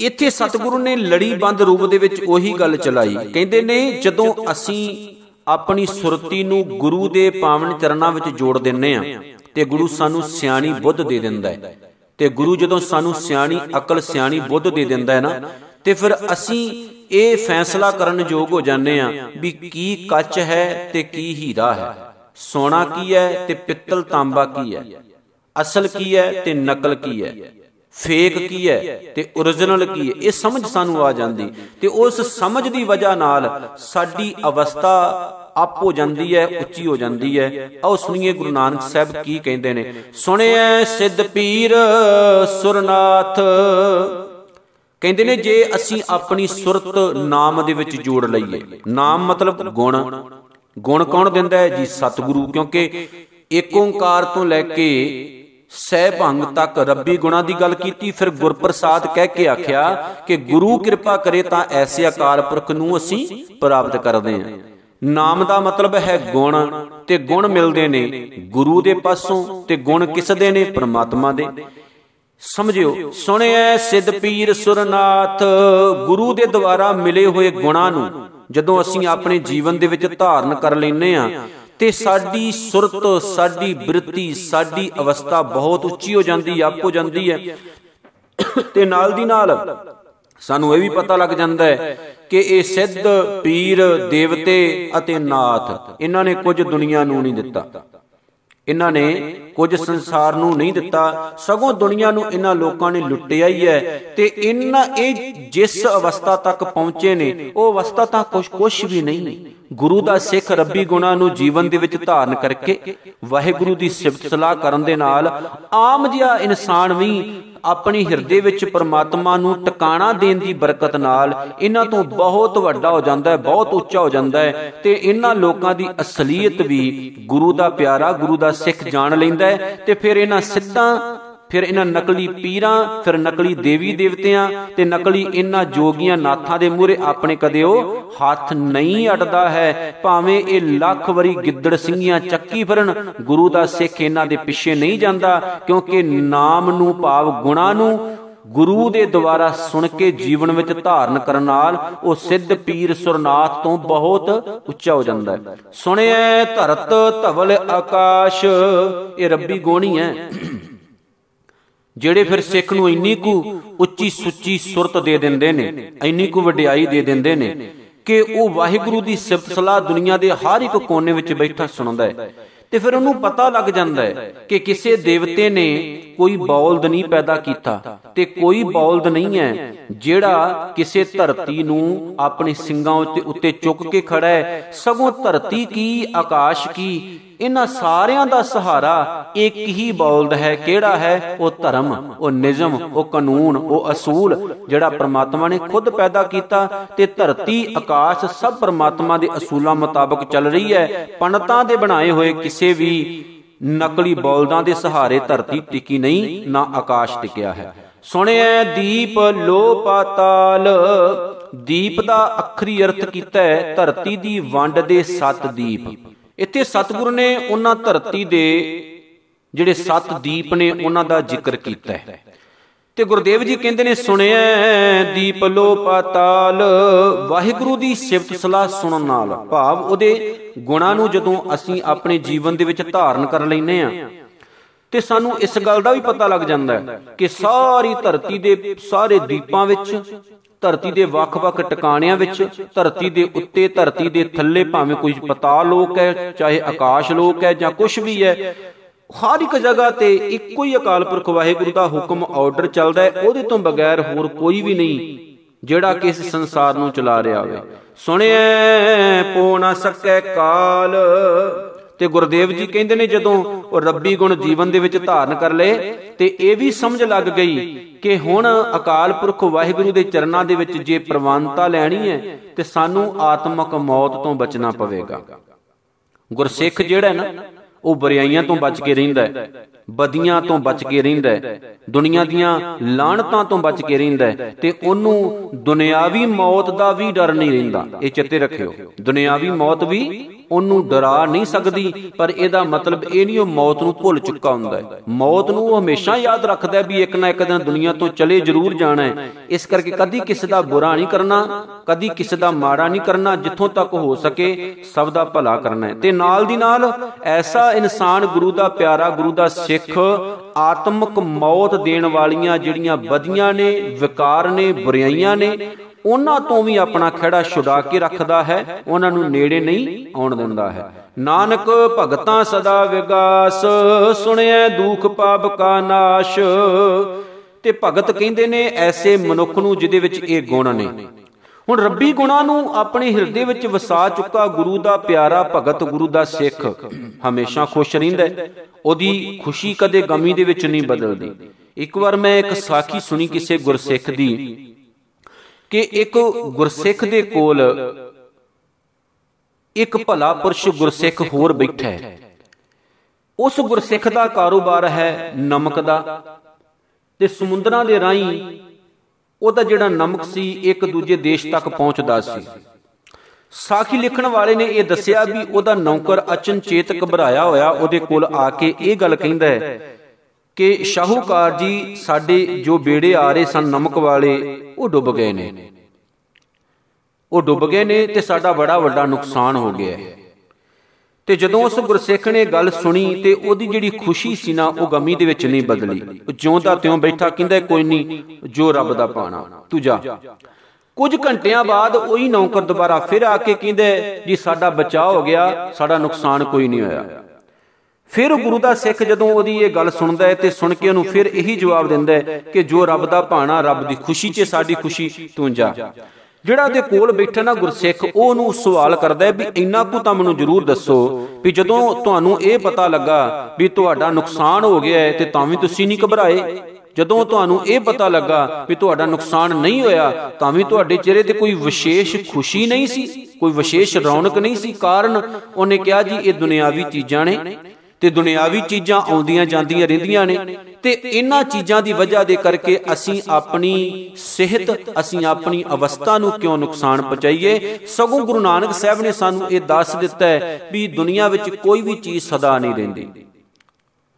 Speaker 1: ਇੱਥੇ ਸਤਿਗੁਰੂ ਨੇ ਲੜੀਬੰਦ ਰੂਪ ਦੇ ਵਿੱਚ ਉਹੀ ਗੱਲ ਚਲਾਈ। ਕਹਿੰਦੇ ਨੇ, ਜਦੋਂ ਅਸੀਂ ਆਪਣੀ ਸੁਰਤੀ ਨੂੰ ਗੁਰੂ ਦੇ ਪਾਵਨ ਚਰਨਾਂ ਵਿੱਚ ਜੋੜ ਦਿੰਨੇ ਆ ਤੇ ਗੁਰੂ ਸਾਨੂੰ ਸਿਆਣੀ ਬੁੱਧ ਦੇ ਦਿੰਦਾ ਹੈ। ਤੇ ਗੁਰੂ ਜਦੋਂ ਸਾਨੂੰ ਸਿਆਣੀ, ਅਕਲ ਸਿਆਣੀ ਬੁੱਧ ਦੇ ਦਿੰਦਾ ਹੈ ਨਾ, ਤੇ ਫਿਰ ਅਸੀਂ ਇਹ ਫੈਸਲਾ ਕਰਨ ਯੋਗ ਹੋ ਜਾਂਦੇ ਆ ਵੀ ਕੀ ਕੱਚ ਹੈ ਤੇ ਕੀ ਹੀਰਾ ਹੈ। ਸੋਨਾ ਕੀ ਹੈ ਤੇ ਪਿੱਤਲ ਤਾਂਬਾ ਕੀ ਹੈ। ਅਸਲ ਕੀ ਹੈ ਤੇ ਨਕਲ ਕੀ ਹੈ। ਫੇਕ ਕੀ ਹੈ ਤੇ origignal ਕੀ ਹੈ। ਇਹ ਸਮਝ ਸਾਨੂੰ ਆ ਜਾਂਦੀ। ਤੇ ਉਸ ਸਮਝ ਦੀ ਵਜ੍ਹਾ ਨਾਲ ਸਾਡੀ ਅਵਸਥਾ ਅਪ ਹੋ ਜਾਂਦੀ ਹੈ, ਉੱਚੀ ਹੋ ਜਾਂਦੀ ਹੈ। ਆਓ ਸੁਣੀਏ ਗੁਰੂ ਨਾਨਕ ਸਾਹਿਬ ਕੀ ਕਹਿੰਦੇ ਨੇ। ਸੁਣਿਐ ਸਿੱਧ ਪੀਰ ਸੁਰਨਾਥ। ਕਹਿੰਦੇ ਨੇ, ਜੇ ਅਸੀਂ ਆਪਣੀ ਸੁਰਤ ਨਾਮ ਦੇ ਵਿੱਚ ਜੋੜ ਲਈਏ, ਨਾਮ ਮਤਲਬ ਗੁਣ। ਗੁਣ ਕੌਣ ਦਿੰਦਾ ਹੈ? ਜੀ ਸਤਿਗੁਰੂ, ਕਿਉਂਕਿ ਏਕ ਓੰਕਾਰ ਤੋਂ ਲੈ ਕੇ ਸਹਿਭੰਗ ਤੱਕ ਰੱਬੀ ਗੁਣਾ ਦੀ ਗੱਲ ਕੀਤੀ, ਫਿਰ ਗੁਰਪ੍ਰਸਾਦ ਕਹਿ ਕੇ ਆਖਿਆ ਕਿ ਗੁਰੂ ਕਿਰਪਾ ਕਰੇ ਤਾਂ ਐਸੇ ਅਕਾਲ ਪੁਰਖ ਨੂੰ ਅਸੀਂ ਪ੍ਰਾਪਤ ਕਰਦੇ ਹਾਂ। ਨਾਮ ਦਾ ਮਤਲਬ ਹੈ ਗੁਣ, ਤੇ ਗੁਣ ਮਿਲਦੇ ਨੇ ਗੁਰੂ ਦੇ ਪਾਸੋਂ, ਤੇ ਗੁਣ ਕਿਸ ਦੇ ਨੇ? ਪ੍ਰਮਾਤਮਾ ਦੇ। ਸਮਝਿਓ, ਸੁਣਿਐ ਸਿੱਧ ਪੀਰ ਸੁਰਨਾਥ, ਗੁਰੂ ਦੇ ਦੁਆਰਾ ਮਿਲੇ ਹੋਏ ਗੁਣਾਂ ਨੂੰ ਜਦੋਂ ਅਸੀਂ ਆਪਣੇ ਜੀਵਨ ਦੇ ਵਿੱਚ ਧਾਰਨ ਕਰ ਲੈਨੇ ਆ ਤੇ ਸਾਡੀ ਸੁਰਤ, ਸਾਡੀ ਬ੍ਰਿਤੀ, ਸਾਡੀ ਅਵਸਥਾ ਬਹੁਤ ਉੱਚੀ ਹੋ ਜਾਂਦੀ ਆਪ ਹੋ ਜਾਂਦੀ ਹੈ। ਤੇ ਨਾਲ ਦੀ ਨਾਲ ਸਾਨੂੰ ਇਹ ਵੀ ਪਤਾ ਲੱਗ ਜਾਂਦਾ ਹੈ ਕਿ ਇਹ ਸਿੱਧ ਪੀਰ, ਦੇਵਤੇ ਅਤੇ ਨਾਥ, ਇਹਨਾਂ ਨੇ ਕੁਝ ਦੁਨੀਆ ਨੂੰ ਨਹੀਂ ਦਿੱਤਾ। ਇਹਨਾਂ ਨੇ ਕੁਝ ਸੰਸਾਰ ਨੂੰ ਨਹੀਂ ਦਿੱਤਾ। ਸਗੋਂ ਦੁਨੀਆ ਨੂੰ ਇਹਨਾਂ ਲੋਕਾਂ ਨੇ ਲੁੱਟਿਆ ਹੀ ਹੈ ਤੇ ਇਹਨਾਂ ਇਹ ਜਿਸ ਅਵਸਥਾ ਤੱਕ ਪਹੁੰਚੇ ਨੇ, ਉਹ ਅਵਸਥਾ ਤਾਂ ਕੁਝ ਕੁਝ ਵੀ ਨਹੀਂ। ਗੁਰੂ ਦਾ ਸਿੱਖ ਰੱਬੀ ਗੁਣਾ ਨੂੰ ਜੀਵਨ ਦੇ ਵਿੱਚ ਧਾਰਨ ਕਰਕੇ, ਵਾਹਿਗੁਰੂ ਦੀ ਸਿਫਤ ਸਲਾਹ ਕਰਨ ਦੇ ਨਾਲ ਆਮ ਜਿਹਾ ਇਨਸਾਨ ਵੀ ਆਪਣੀ ਹਿਰਦੇ ਵਿੱਚ ਪਰਮਾਤਮਾ ਨੂੰ ਟਿਕਾਣਾ ਦੇਣ ਦੀ ਬਰਕਤ ਨਾਲ ਇਹਨਾਂ ਤੋਂ ਬਹੁਤ ਵੱਡਾ ਹੋ ਜਾਂਦਾ ਹੈ, ਬਹੁਤ ਉੱਚਾ ਹੋ ਜਾਂਦਾ ਹੈ ਤੇ ਇਹਨਾਂ ਲੋਕਾਂ ਦੀ ਅਸਲੀਅਤ ਵੀ ਗੁਰੂ ਦਾ ਪਿਆਰਾ, ਗੁਰੂ ਦਾ ਸਿੱਖ ਜਾਣ ਲੈਂਦਾ ਹੈ ਤੇ ਫਿਰ ਇਹਨਾਂ ਸਿੱਧਾਂ ਫਿਰ ਇਹਨਾਂ ਨਕਲੀ ਪੀਰਾਂ, ਫਿਰ ਨਕਲੀ ਦੇਵੀ ਦੇਵਤਿਆਂ ਤੇ ਨਕਲੀ ਇਹਨਾਂ ਜੋਗੀਆਂ ਨਾਥਾਂ ਦੇ ਮੂਹਰੇ ਆਪਣੇ ਕਦੇ ਉਹ ਹੱਥ ਨਹੀਂ ਅੜਦਾ ਹੈ। ਭਾਵੇਂ ਇਹ ਲੱਖ ਵਾਰੀ ਗਿੱਦੜ ਸਿੰਘੀਆਂ ਚੱਕੀ ਫਿਰਨ, ਗੁਰੂ ਦਾ ਸਿੱਖ ਇਹਨਾਂ ਦੇ ਪਿੱਛੇ ਨਹੀਂ ਜਾਂਦਾ, ਕਿਉਂਕਿ ਨਾਮ ਨੂੰ ਭਾਵ ਗੁਣਾ ਨੂੰ ਗੁਰੂ ਦੇ ਦੁਆਰਾ ਸੁਣ ਕੇ ਜੀਵਨ ਵਿੱਚ ਧਾਰਨ ਕਰਨ ਨਾਲ ਉਹ ਸਿੱਧ ਪੀਰ ਸੁਰਨਾਥ ਤੋਂ ਬਹੁਤ ਉੱਚਾ ਹੋ ਜਾਂਦਾ ਹੈ। ਸੁਣਿਐ ਧਰਤ ਧਵਲ ਆਕਾਸ਼, ਇਹ ਰੱਬੀ ਗੋਣੀ ਹੈ। ਜਿਹੜੇ ਫਿਰ ਸਿੱਖ ਨੂੰ ਇੰਨੀ ਕੁ ਉੱਚੀ ਸੁੱਚੀ ਸੁਰਤ ਦੇ ਦਿੰਦੇ ਨੇ, ਇੰਨੀ ਕੁ ਵਡਿਆਈ ਦੇ ਦਿੰਦੇ ਨੇ ਕਿ ਉਹ ਵਾਹਿਗੁਰੂ ਦੀ ਸਿਫਤ ਸਲਾਹ ਦੁਨੀਆ ਦੇ ਹਰ ਇੱਕ ਕੋਨੇ ਵਿੱਚ ਬੈਠਾ ਸੁਣਦਾ ਹੈ ਤੇ ਫਿਰ ਉਹਨੂੰ ਪਤਾ ਲੱਗ ਜਾਂਦਾ ਹੈ ਕਿ ਕਿਸੇ ਦੇਵਤੇ ਨੇ ਕੋਈ ਬੌਲਦ ਨਹੀਂ ਪੈਦਾ ਕੀਤਾ ਤੇ ਕੋਈ ਬੌਲਦ ਨਹੀਂ ਹੈ, ਜਿਹੜਾ ਕਿਸੇ ਧਰਤੀ ਨੂੰ ਆਪਣੇ ਸਿੰਘਾਂ ਉੱਤੇ ਚੁੱਕ ਕੇ ਖੜਾ ਹੈ। ਸਗੋਂ ਧਰਤੀ ਕੀ, ਆਕਾਸ਼ ਕੀ, ਇਹਨਾਂ ਸਾਰਿਆਂ ਦਾ ਸਹਾਰਾ ਇੱਕ ਹੀ ਬੌਲਦ ਹੈ। ਕਿਹੜਾ ਹੈ? ਉਹ ਧਰਮ, ਉਹ ਨਿਯਮ, ਉਹ ਕਾਨੂੰਨ, ਉਹ ਅਸੂਲ, ਜਿਹੜਾ ਪ੍ਰਮਾਤਮਾ ਨੇ ਖੁਦ ਪੈਦਾ ਕੀਤਾ ਤੇ ਧਰਤੀ, ਆਕਾਸ਼ ਸਭ ਪ੍ਰਮਾਤਮਾ ਦੇ ਅਸੂਲਾਂ ਮੁਤਾਬਕ ਚੱਲ ਰਹੀ ਹੈ। ਪੰਡਤਾਂ ਦੇ ਬਣਾਏ ਹੋਏ ਕਿਸੇ ਵੀ ਨਕਲੀ ਬੌਲਦਾਂ ਦੇ ਸਹਾਰੇ ਧਰਤੀ ਟਿਕੀ ਨਹੀਂ, ਨਾ ਆਕਾਸ਼ ਟਿਕਿਆ ਹੈ। ਸੁਣਿਐ, ਦੀਪ ਲੋ ਪਾਤਾਲ। ਦੀਪ ਦਾ ਅਖਰੀ ਅਰਥ ਕੀਤਾ ਹੈ, ਧਰਤੀ ਦੀ ਵੰਡ ਦੇ ਸੱਤ ਦੀਪ। ਇੱਥੇ ਸਤਿਗੁਰ ਨੇ ਉਹਨਾਂ ਧਰਤੀ ਦੇ, ਜਿਹੜੇ ਸੱਤ ਦੀਪ ਨੇ, ਉਹਨਾਂ ਦਾ ਜ਼ਿਕਰ ਕੀਤਾ ਹੈ। ਤੇ ਗੁਰਦੇਵ ਜੀ ਕਹਿੰਦੇ ਨੇ, ਸੁਣਿਆ ਦੀਪ ਲੋ ਪਾਤਾਲ ਵਾਹਿਗੁਰੂ ਦੀ ਸਿਫਤ ਸਲਾਹ ਸੁਣਨ ਨਾਲ। ਭਾਵ ਉਹਦੇ ਗੁਣਾਂ ਨੂੰ ਜਦੋਂ ਅਸੀਂ ਆਪਣੇ ਜੀਵਨ ਦੇ ਵਿੱਚ ਧਾਰਨ ਕਰ ਲੈਨੇ ਆ ਤੇ ਸਾਨੂੰ ਇਸ ਗੱਲ ਦਾ ਵੀ ਪਤਾ ਲੱਗ ਜਾਂਦਾ ਹੈ ਕਿ ਸਾਰੀ ਧਰਤੀ ਦੇ ਸਾਰੇ ਦੀਪਾਂ ਵਿੱਚ, ਧਰਤੀ ਦੇ ਵੱਖ-ਵੱਖ ਟਿਕਾਣਿਆਂ ਵਿੱਚ, ਧਰਤੀ ਦੇ ਉੱਤੇ, ਧਰਤੀ ਦੇ ਥੱਲੇ ਭਾਵੇਂ ਕੋਈ ਪਤਾ ਲੋਕ ਹੈ, ਚਾਹੇ ਆਕਾਸ਼ ਲੋਕ ਹੈ ਜਾਂ ਕੁਝ ਵੀ ਹੈ ਹਰ ਇੱਕ ਜਗ੍ਹਾ ਤੇ ਇੱਕੋ ਹੀ ਅਕਾਲ ਪੁਰਖ ਵਾਹਿਗੁਰੂ ਦਾ ਹੁਕਮ ਆਰਡਰ ਚੱਲਦਾ ਹੈ, ਉਹਦੇ ਤੋਂ ਬਗੈਰ ਹੋਰ ਕੋਈ ਵੀ ਨਹੀਂ ਜਿਹੜਾ ਕਿ ਇਸ ਸੰਸਾਰ ਨੂੰ ਚਲਾ ਰਿਹਾ ਹੋਵੇ। ਸੁਣਿਐ, ਪੋ ਨਾ ਸਕੈ ਕਾਲ। ਤੇ ਗੁਰਦੇਵ ਜੀ ਕਹਿੰਦੇ ਨੇ, ਜਦੋਂ ਉਹ ਰੱਬੀ ਗੁਣ ਜੀਵਨ ਦੇ ਵਿੱਚ ਧਾਰਨ ਕਰ ਲਏ, ਤੇ ਇਹ ਵੀ ਸਮਝ ਲੱਗ ਗਈ ਕਿ ਹੁਣ ਅਕਾਲ ਪੁਰਖ ਵਾਹਿਗੁਰੂ ਦੇ ਚਰਨਾਂ ਦੇ ਵਿੱਚ ਜੇ ਪ੍ਰਵਾਨਤਾ ਲੈਣੀ ਹੈ, ਤੇ ਸਾਨੂੰ ਆਤਮਕ ਮੌਤ ਤੋਂ ਬਚਣਾ ਪਵੇਗਾ। ਗੁਰਸਿੱਖ ਜਿਹੜਾ ਨਾ ਉਹ ਬਰਿਆਈਆਂ ਤੋਂ ਬਚ ਕੇ ਰਹਿੰਦਾ ਹੈ। ਬਦੀਆਂ ਤੋਂ ਬਚ ਕੇ ਰਹਿੰਦਾ ਹੈ। ਦੁਨੀਆ ਦੀਆਂ ਲਾਣਤਾਂ ਤੋਂ ਬਚ ਕੇ ਰਹਿੰਦਾ ਹੈ ਤੇ ਉਹਨੂੰ ਦੁਨਿਆਵੀ ਮੌਤ ਦਾ ਵੀ ਡਰ ਨਹੀਂ ਰਹਿੰਦਾ। ਇਹ ਚਿੱਤੇ ਰੱਖਿਓ, ਦੁਨਿਆਵੀ ਮੌਤ ਵੀ ਉਹਨੂੰ ਡਰਾ ਨਹੀਂ ਸਕਦੀ, ਪਰ ਇਹਦਾ ਮਤਲਬ ਇਹ ਨਹੀਂ ਉਹ ਮੌਤ ਨੂੰ ਭੁੱਲ ਚੁੱਕਾ ਹੁੰਦਾ ਹੈ। ਮੌਤ ਨੂੰ ਉਹ ਹਮੇਸ਼ਾ ਯਾਦ ਰੱਖਦਾ ਵੀ ਇੱਕ ਨਾ ਇੱਕ ਦਿਨ ਦੁਨੀਆ ਤੋਂ ਚਲੇ ਜ਼ਰੂਰ ਜਾਣਾ ਹੈ। ਇਸ ਕਰਕੇ ਕਦੀ ਕਿਸੇ ਦਾ ਬੁਰਾ ਨਹੀਂ ਕਰਨਾ, ਕਦੀ ਕਿਸੇ ਦਾ ਮਾੜਾ ਨਹੀਂ ਕਰਨਾ, ਜਿੱਥੋਂ ਤੱਕ ਹੋ ਸਕੇ ਸਭ ਦਾ ਭਲਾ ਕਰਨਾ ਹੈ। ਤੇ ਨਾਲ ਦੀ ਨਾਲ ਐਸਾ ਇਨਸਾਨ ਗੁਰੂ ਦਾ ਪਿਆਰਾ ਗੁਰੂ ਦਾ ਸਿੱਖ ਆਤਮਿਕ ਮੌਤ ਦੇਣ ਵਾਲੀਆਂ ਜਿਹੜੀਆਂ ਬਦੀਆਂ ਨੇ, ਵਿਕਾਰ ਨੇ, ਬੁਰਾਈਆਂ ਨੇ, ਉਹਨਾਂ ਤੋਂ ਵੀ ਆਪਣਾ ਖਿਹੜਾ ਛੁਡਾ ਕੇ ਰੱਖਦਾ ਹੈ, ਉਹਨਾਂ ਨੂੰ ਨੇੜੇ ਨਹੀਂ ਆਉਣ ਦਿੰਦਾ ਹੈ। ਨਾਨਕ ਭਗਤਾਂ ਸਦਾ ਵਿਗਾਸ ਸੁਣਿਆ ਦੁਖ ਪਾਪ ਕਾ ਨਾਸ਼। ਤੇ ਭਗਤ ਕਹਿੰਦੇ ਨੇ, ਐਸੇ ਮਨੁੱਖ ਨੂੰ ਜਿਹਦੇ ਵਿੱਚ ਇਹ ਗੁਣ ਨੇ। ਹੁਣ ਰੱਬੀ ਗੁਣਾ ਨੂੰ ਆਪਣੇ ਹਿਰਦੇ ਵਿੱਚ ਵਸਾ ਚੁੱਕਾ ਗੁਰੂ ਦਾ ਪਿਆਰਾ ਭਗਤ ਗੁਰੂ ਦਾ ਸਿੱਖ ਹਮੇਸ਼ਾ ਖੁਸ਼ ਰਹਿੰਦਾ ਉਹਦੀ ਖੁਸ਼ੀ ਕਦੇ ਗਮੀ ਦੇ ਵਿੱਚ ਨਹੀਂ ਬਦਲਦੀ। ਇੱਕ ਵਾਰ ਮੈਂ ਇੱਕ ਸਾਖੀ ਸੁਣੀ ਕਿਸੇ ਗੁਰਸਿੱਖ ਦੀ ਕਿ ਇੱਕ ਗੁਰਸਿੱਖ ਦੇ ਕੋਲ ਇੱਕ ਭਲਾ ਪੁਰਸ਼ ਗੁਰਸਿੱਖ ਹੋਰ ਬੈਠਾ ਹੈ। ਉਸ ਗੁਰਸਿੱਖ ਦਾ ਕਾਰੋਬਾਰ ਹੈ ਨਮਕ ਦਾ ਤੇ ਸਮੁੰਦਰਾਂ ਦੇ ਰਾਹੀਂ ਉਹਦਾ ਜਿਹੜਾ ਨਮਕ ਸੀ, ਇੱਕ ਦੂਜੇ ਦੇਸ਼ ਤੱਕ ਪਹੁੰਚਦਾ ਸੀ। ਸਾਖੀ ਲਿਖਣ ਵਾਲੇ ਨੇ ਇਹ ਦੱਸਿਆ ਵੀ ਉਹਦਾ ਨੌਕਰ ਅਚਨਚੇਤ ਘਬਰਾਇਆ ਹੋਇਆ ਉਹਦੇ ਕੋਲ ਆ ਕੇ ਇਹ ਗੱਲ ਕਹਿੰਦਾ ਹੈ ਕਿ ਸ਼ਾਹੂਕਾਰ ਜੀ, ਸਾਡੇ ਜੋ ਬੇੜੇ ਆ ਰਹੇ ਸਨ ਨਮਕ ਵਾਲੇ, ਉਹ ਡੁੱਬ ਗਏ ਨੇ। ਉਹ ਡੁੱਬ ਗਏ ਨੇ ਤੇ ਸਾਡਾ ਬੜਾ ਵੱਡਾ ਨੁਕਸਾਨ ਹੋ ਗਿਆ ਹੈ। ਤੇ ਜਦੋਂ ਉਸ ਗੁਰਸਿੱਖ ਨੇ ਗੱਲ ਸੁਣੀ ਤੇ ਉਹਦੀ ਜਿਹੜੀ ਖੁਸ਼ੀ ਸੀ ਨਾ, ਉਹ ਗਮੀ ਦੇ ਵਿੱਚ ਨਹੀਂ ਬਦਲੀ। ਉਹ ਜਿਉਂਦਾ ਤਿਉਂ ਬੈਠਾ ਕਹਿੰਦਾ, ਕੋਈ ਨਹੀਂ, ਜੋ ਰੱਬ ਦਾ ਪਾਣਾ, ਤੂੰ ਜਾ। ਕੁਝ ਘੰਟਿਆਂ ਬਾਅਦ ਉਹੀ ਨੌਕਰ ਦੁਬਾਰਾ ਫਿਰ ਆ ਕੇ ਕਹਿੰਦਾ, ਜੀ, ਸਾਡਾ ਬਚਾਅ ਹੋ ਗਿਆ, ਸਾਡਾ ਨੁਕਸਾਨ ਕੋਈ ਨਹੀਂ ਹੋਇਆ। ਫਿਰ ਗੁਰੂ ਦਾ ਸਿੱਖ ਜਦੋਂ ਉਹਦੀ ਇਹ ਗੱਲ ਸੁਣਦਾ ਹੈ ਤੇ ਸੁਣ ਕੇ ਉਹਨੂੰ ਫਿਰ ਇਹੀ ਜਵਾਬ ਦਿੰਦਾ ਹੈ ਕਿ ਜੋ ਰੱਬ ਦਾ ਭਾਣਾ ਰੱਬ ਦੀ ਖੁਸ਼ੀ 'ਚ ਸਾਡੀ ਖੁਸ਼ੀ, ਤੂੰ ਜਾ। ਜਿਹੜਾ ਉਹਦੇ ਕੋਲ ਬੈਠਾ ਨਾ ਗੁਰਸਿੱਖ, ਉਹਨੂੰ ਸਵਾਲ ਕਰਦਾ ਹੈ ਵੀ ਇੰਨਾ ਕੁ ਤਾਂ ਮੈਨੂੰ ਜ਼ਰੂਰ ਦੱਸੋ ਵੀ ਜਦੋਂ ਤੁਹਾਨੂੰ ਇਹ ਪਤਾ ਲੱਗਾ ਵੀ ਤੁਹਾਡਾ ਨੁਕਸਾਨ ਹੋ ਗਿਆ ਹੈ ਤੇ ਤਾਂ ਵੀ ਤੁਸੀਂ ਨਹੀਂ ਘਬਰਾਏ। ਜਦੋਂ ਤੁਹਾਨੂੰ ਇਹ ਪਤਾ ਲੱਗਾ ਵੀ ਤੁਹਾਡਾ ਨੁਕਸਾਨ ਨਹੀਂ ਹੋਇਆ, ਤਾਂ ਵੀ ਤੁਹਾਡੇ ਚਿਹਰੇ ਤੇ ਕੋਈ ਵਿਸ਼ੇਸ਼ ਖੁਸ਼ੀ ਨਹੀਂ ਸੀ, ਕੋਈ ਵਿਸ਼ੇਸ਼ ਰੌਣਕ ਨਹੀਂ ਸੀ। ਕਾਰਨ ਉਹਨੇ ਕਿਹਾ ਜੀ, ਇਹ ਦੁਨਿਆਵੀ ਚੀਜ਼ਾਂ ਨੇ। ਤੇ ਦੁਨਿਆਵੀ ਚੀਜ਼ਾਂ ਆਉਂਦੀਆਂ ਜਾਂਦੀਆਂ ਰਹਿੰਦੀਆਂ ਨੇ ਤੇ ਇਹਨਾਂ ਚੀਜ਼ਾਂ ਦੀ ਵਜ੍ਹਾ ਦੇ ਕਰਕੇ ਅਸੀਂ ਆਪਣੀ ਸਿਹਤ, ਅਸੀਂ ਆਪਣੀ ਅਵਸਥਾ ਨੂੰ ਕਿਉਂ ਨੁਕਸਾਨ ਪਹੁੰਚਾਈਏ? ਸਗੋਂ ਗੁਰੂ ਨਾਨਕ ਸਾਹਿਬ ਨੇ ਸਾਨੂੰ ਇਹ ਦੱਸ ਦਿੱਤਾ ਹੈ ਵੀ ਦੁਨੀਆ ਵਿੱਚ ਕੋਈ ਵੀ ਚੀਜ਼ ਸਦਾ ਨਹੀਂ ਰਹਿੰਦੀ।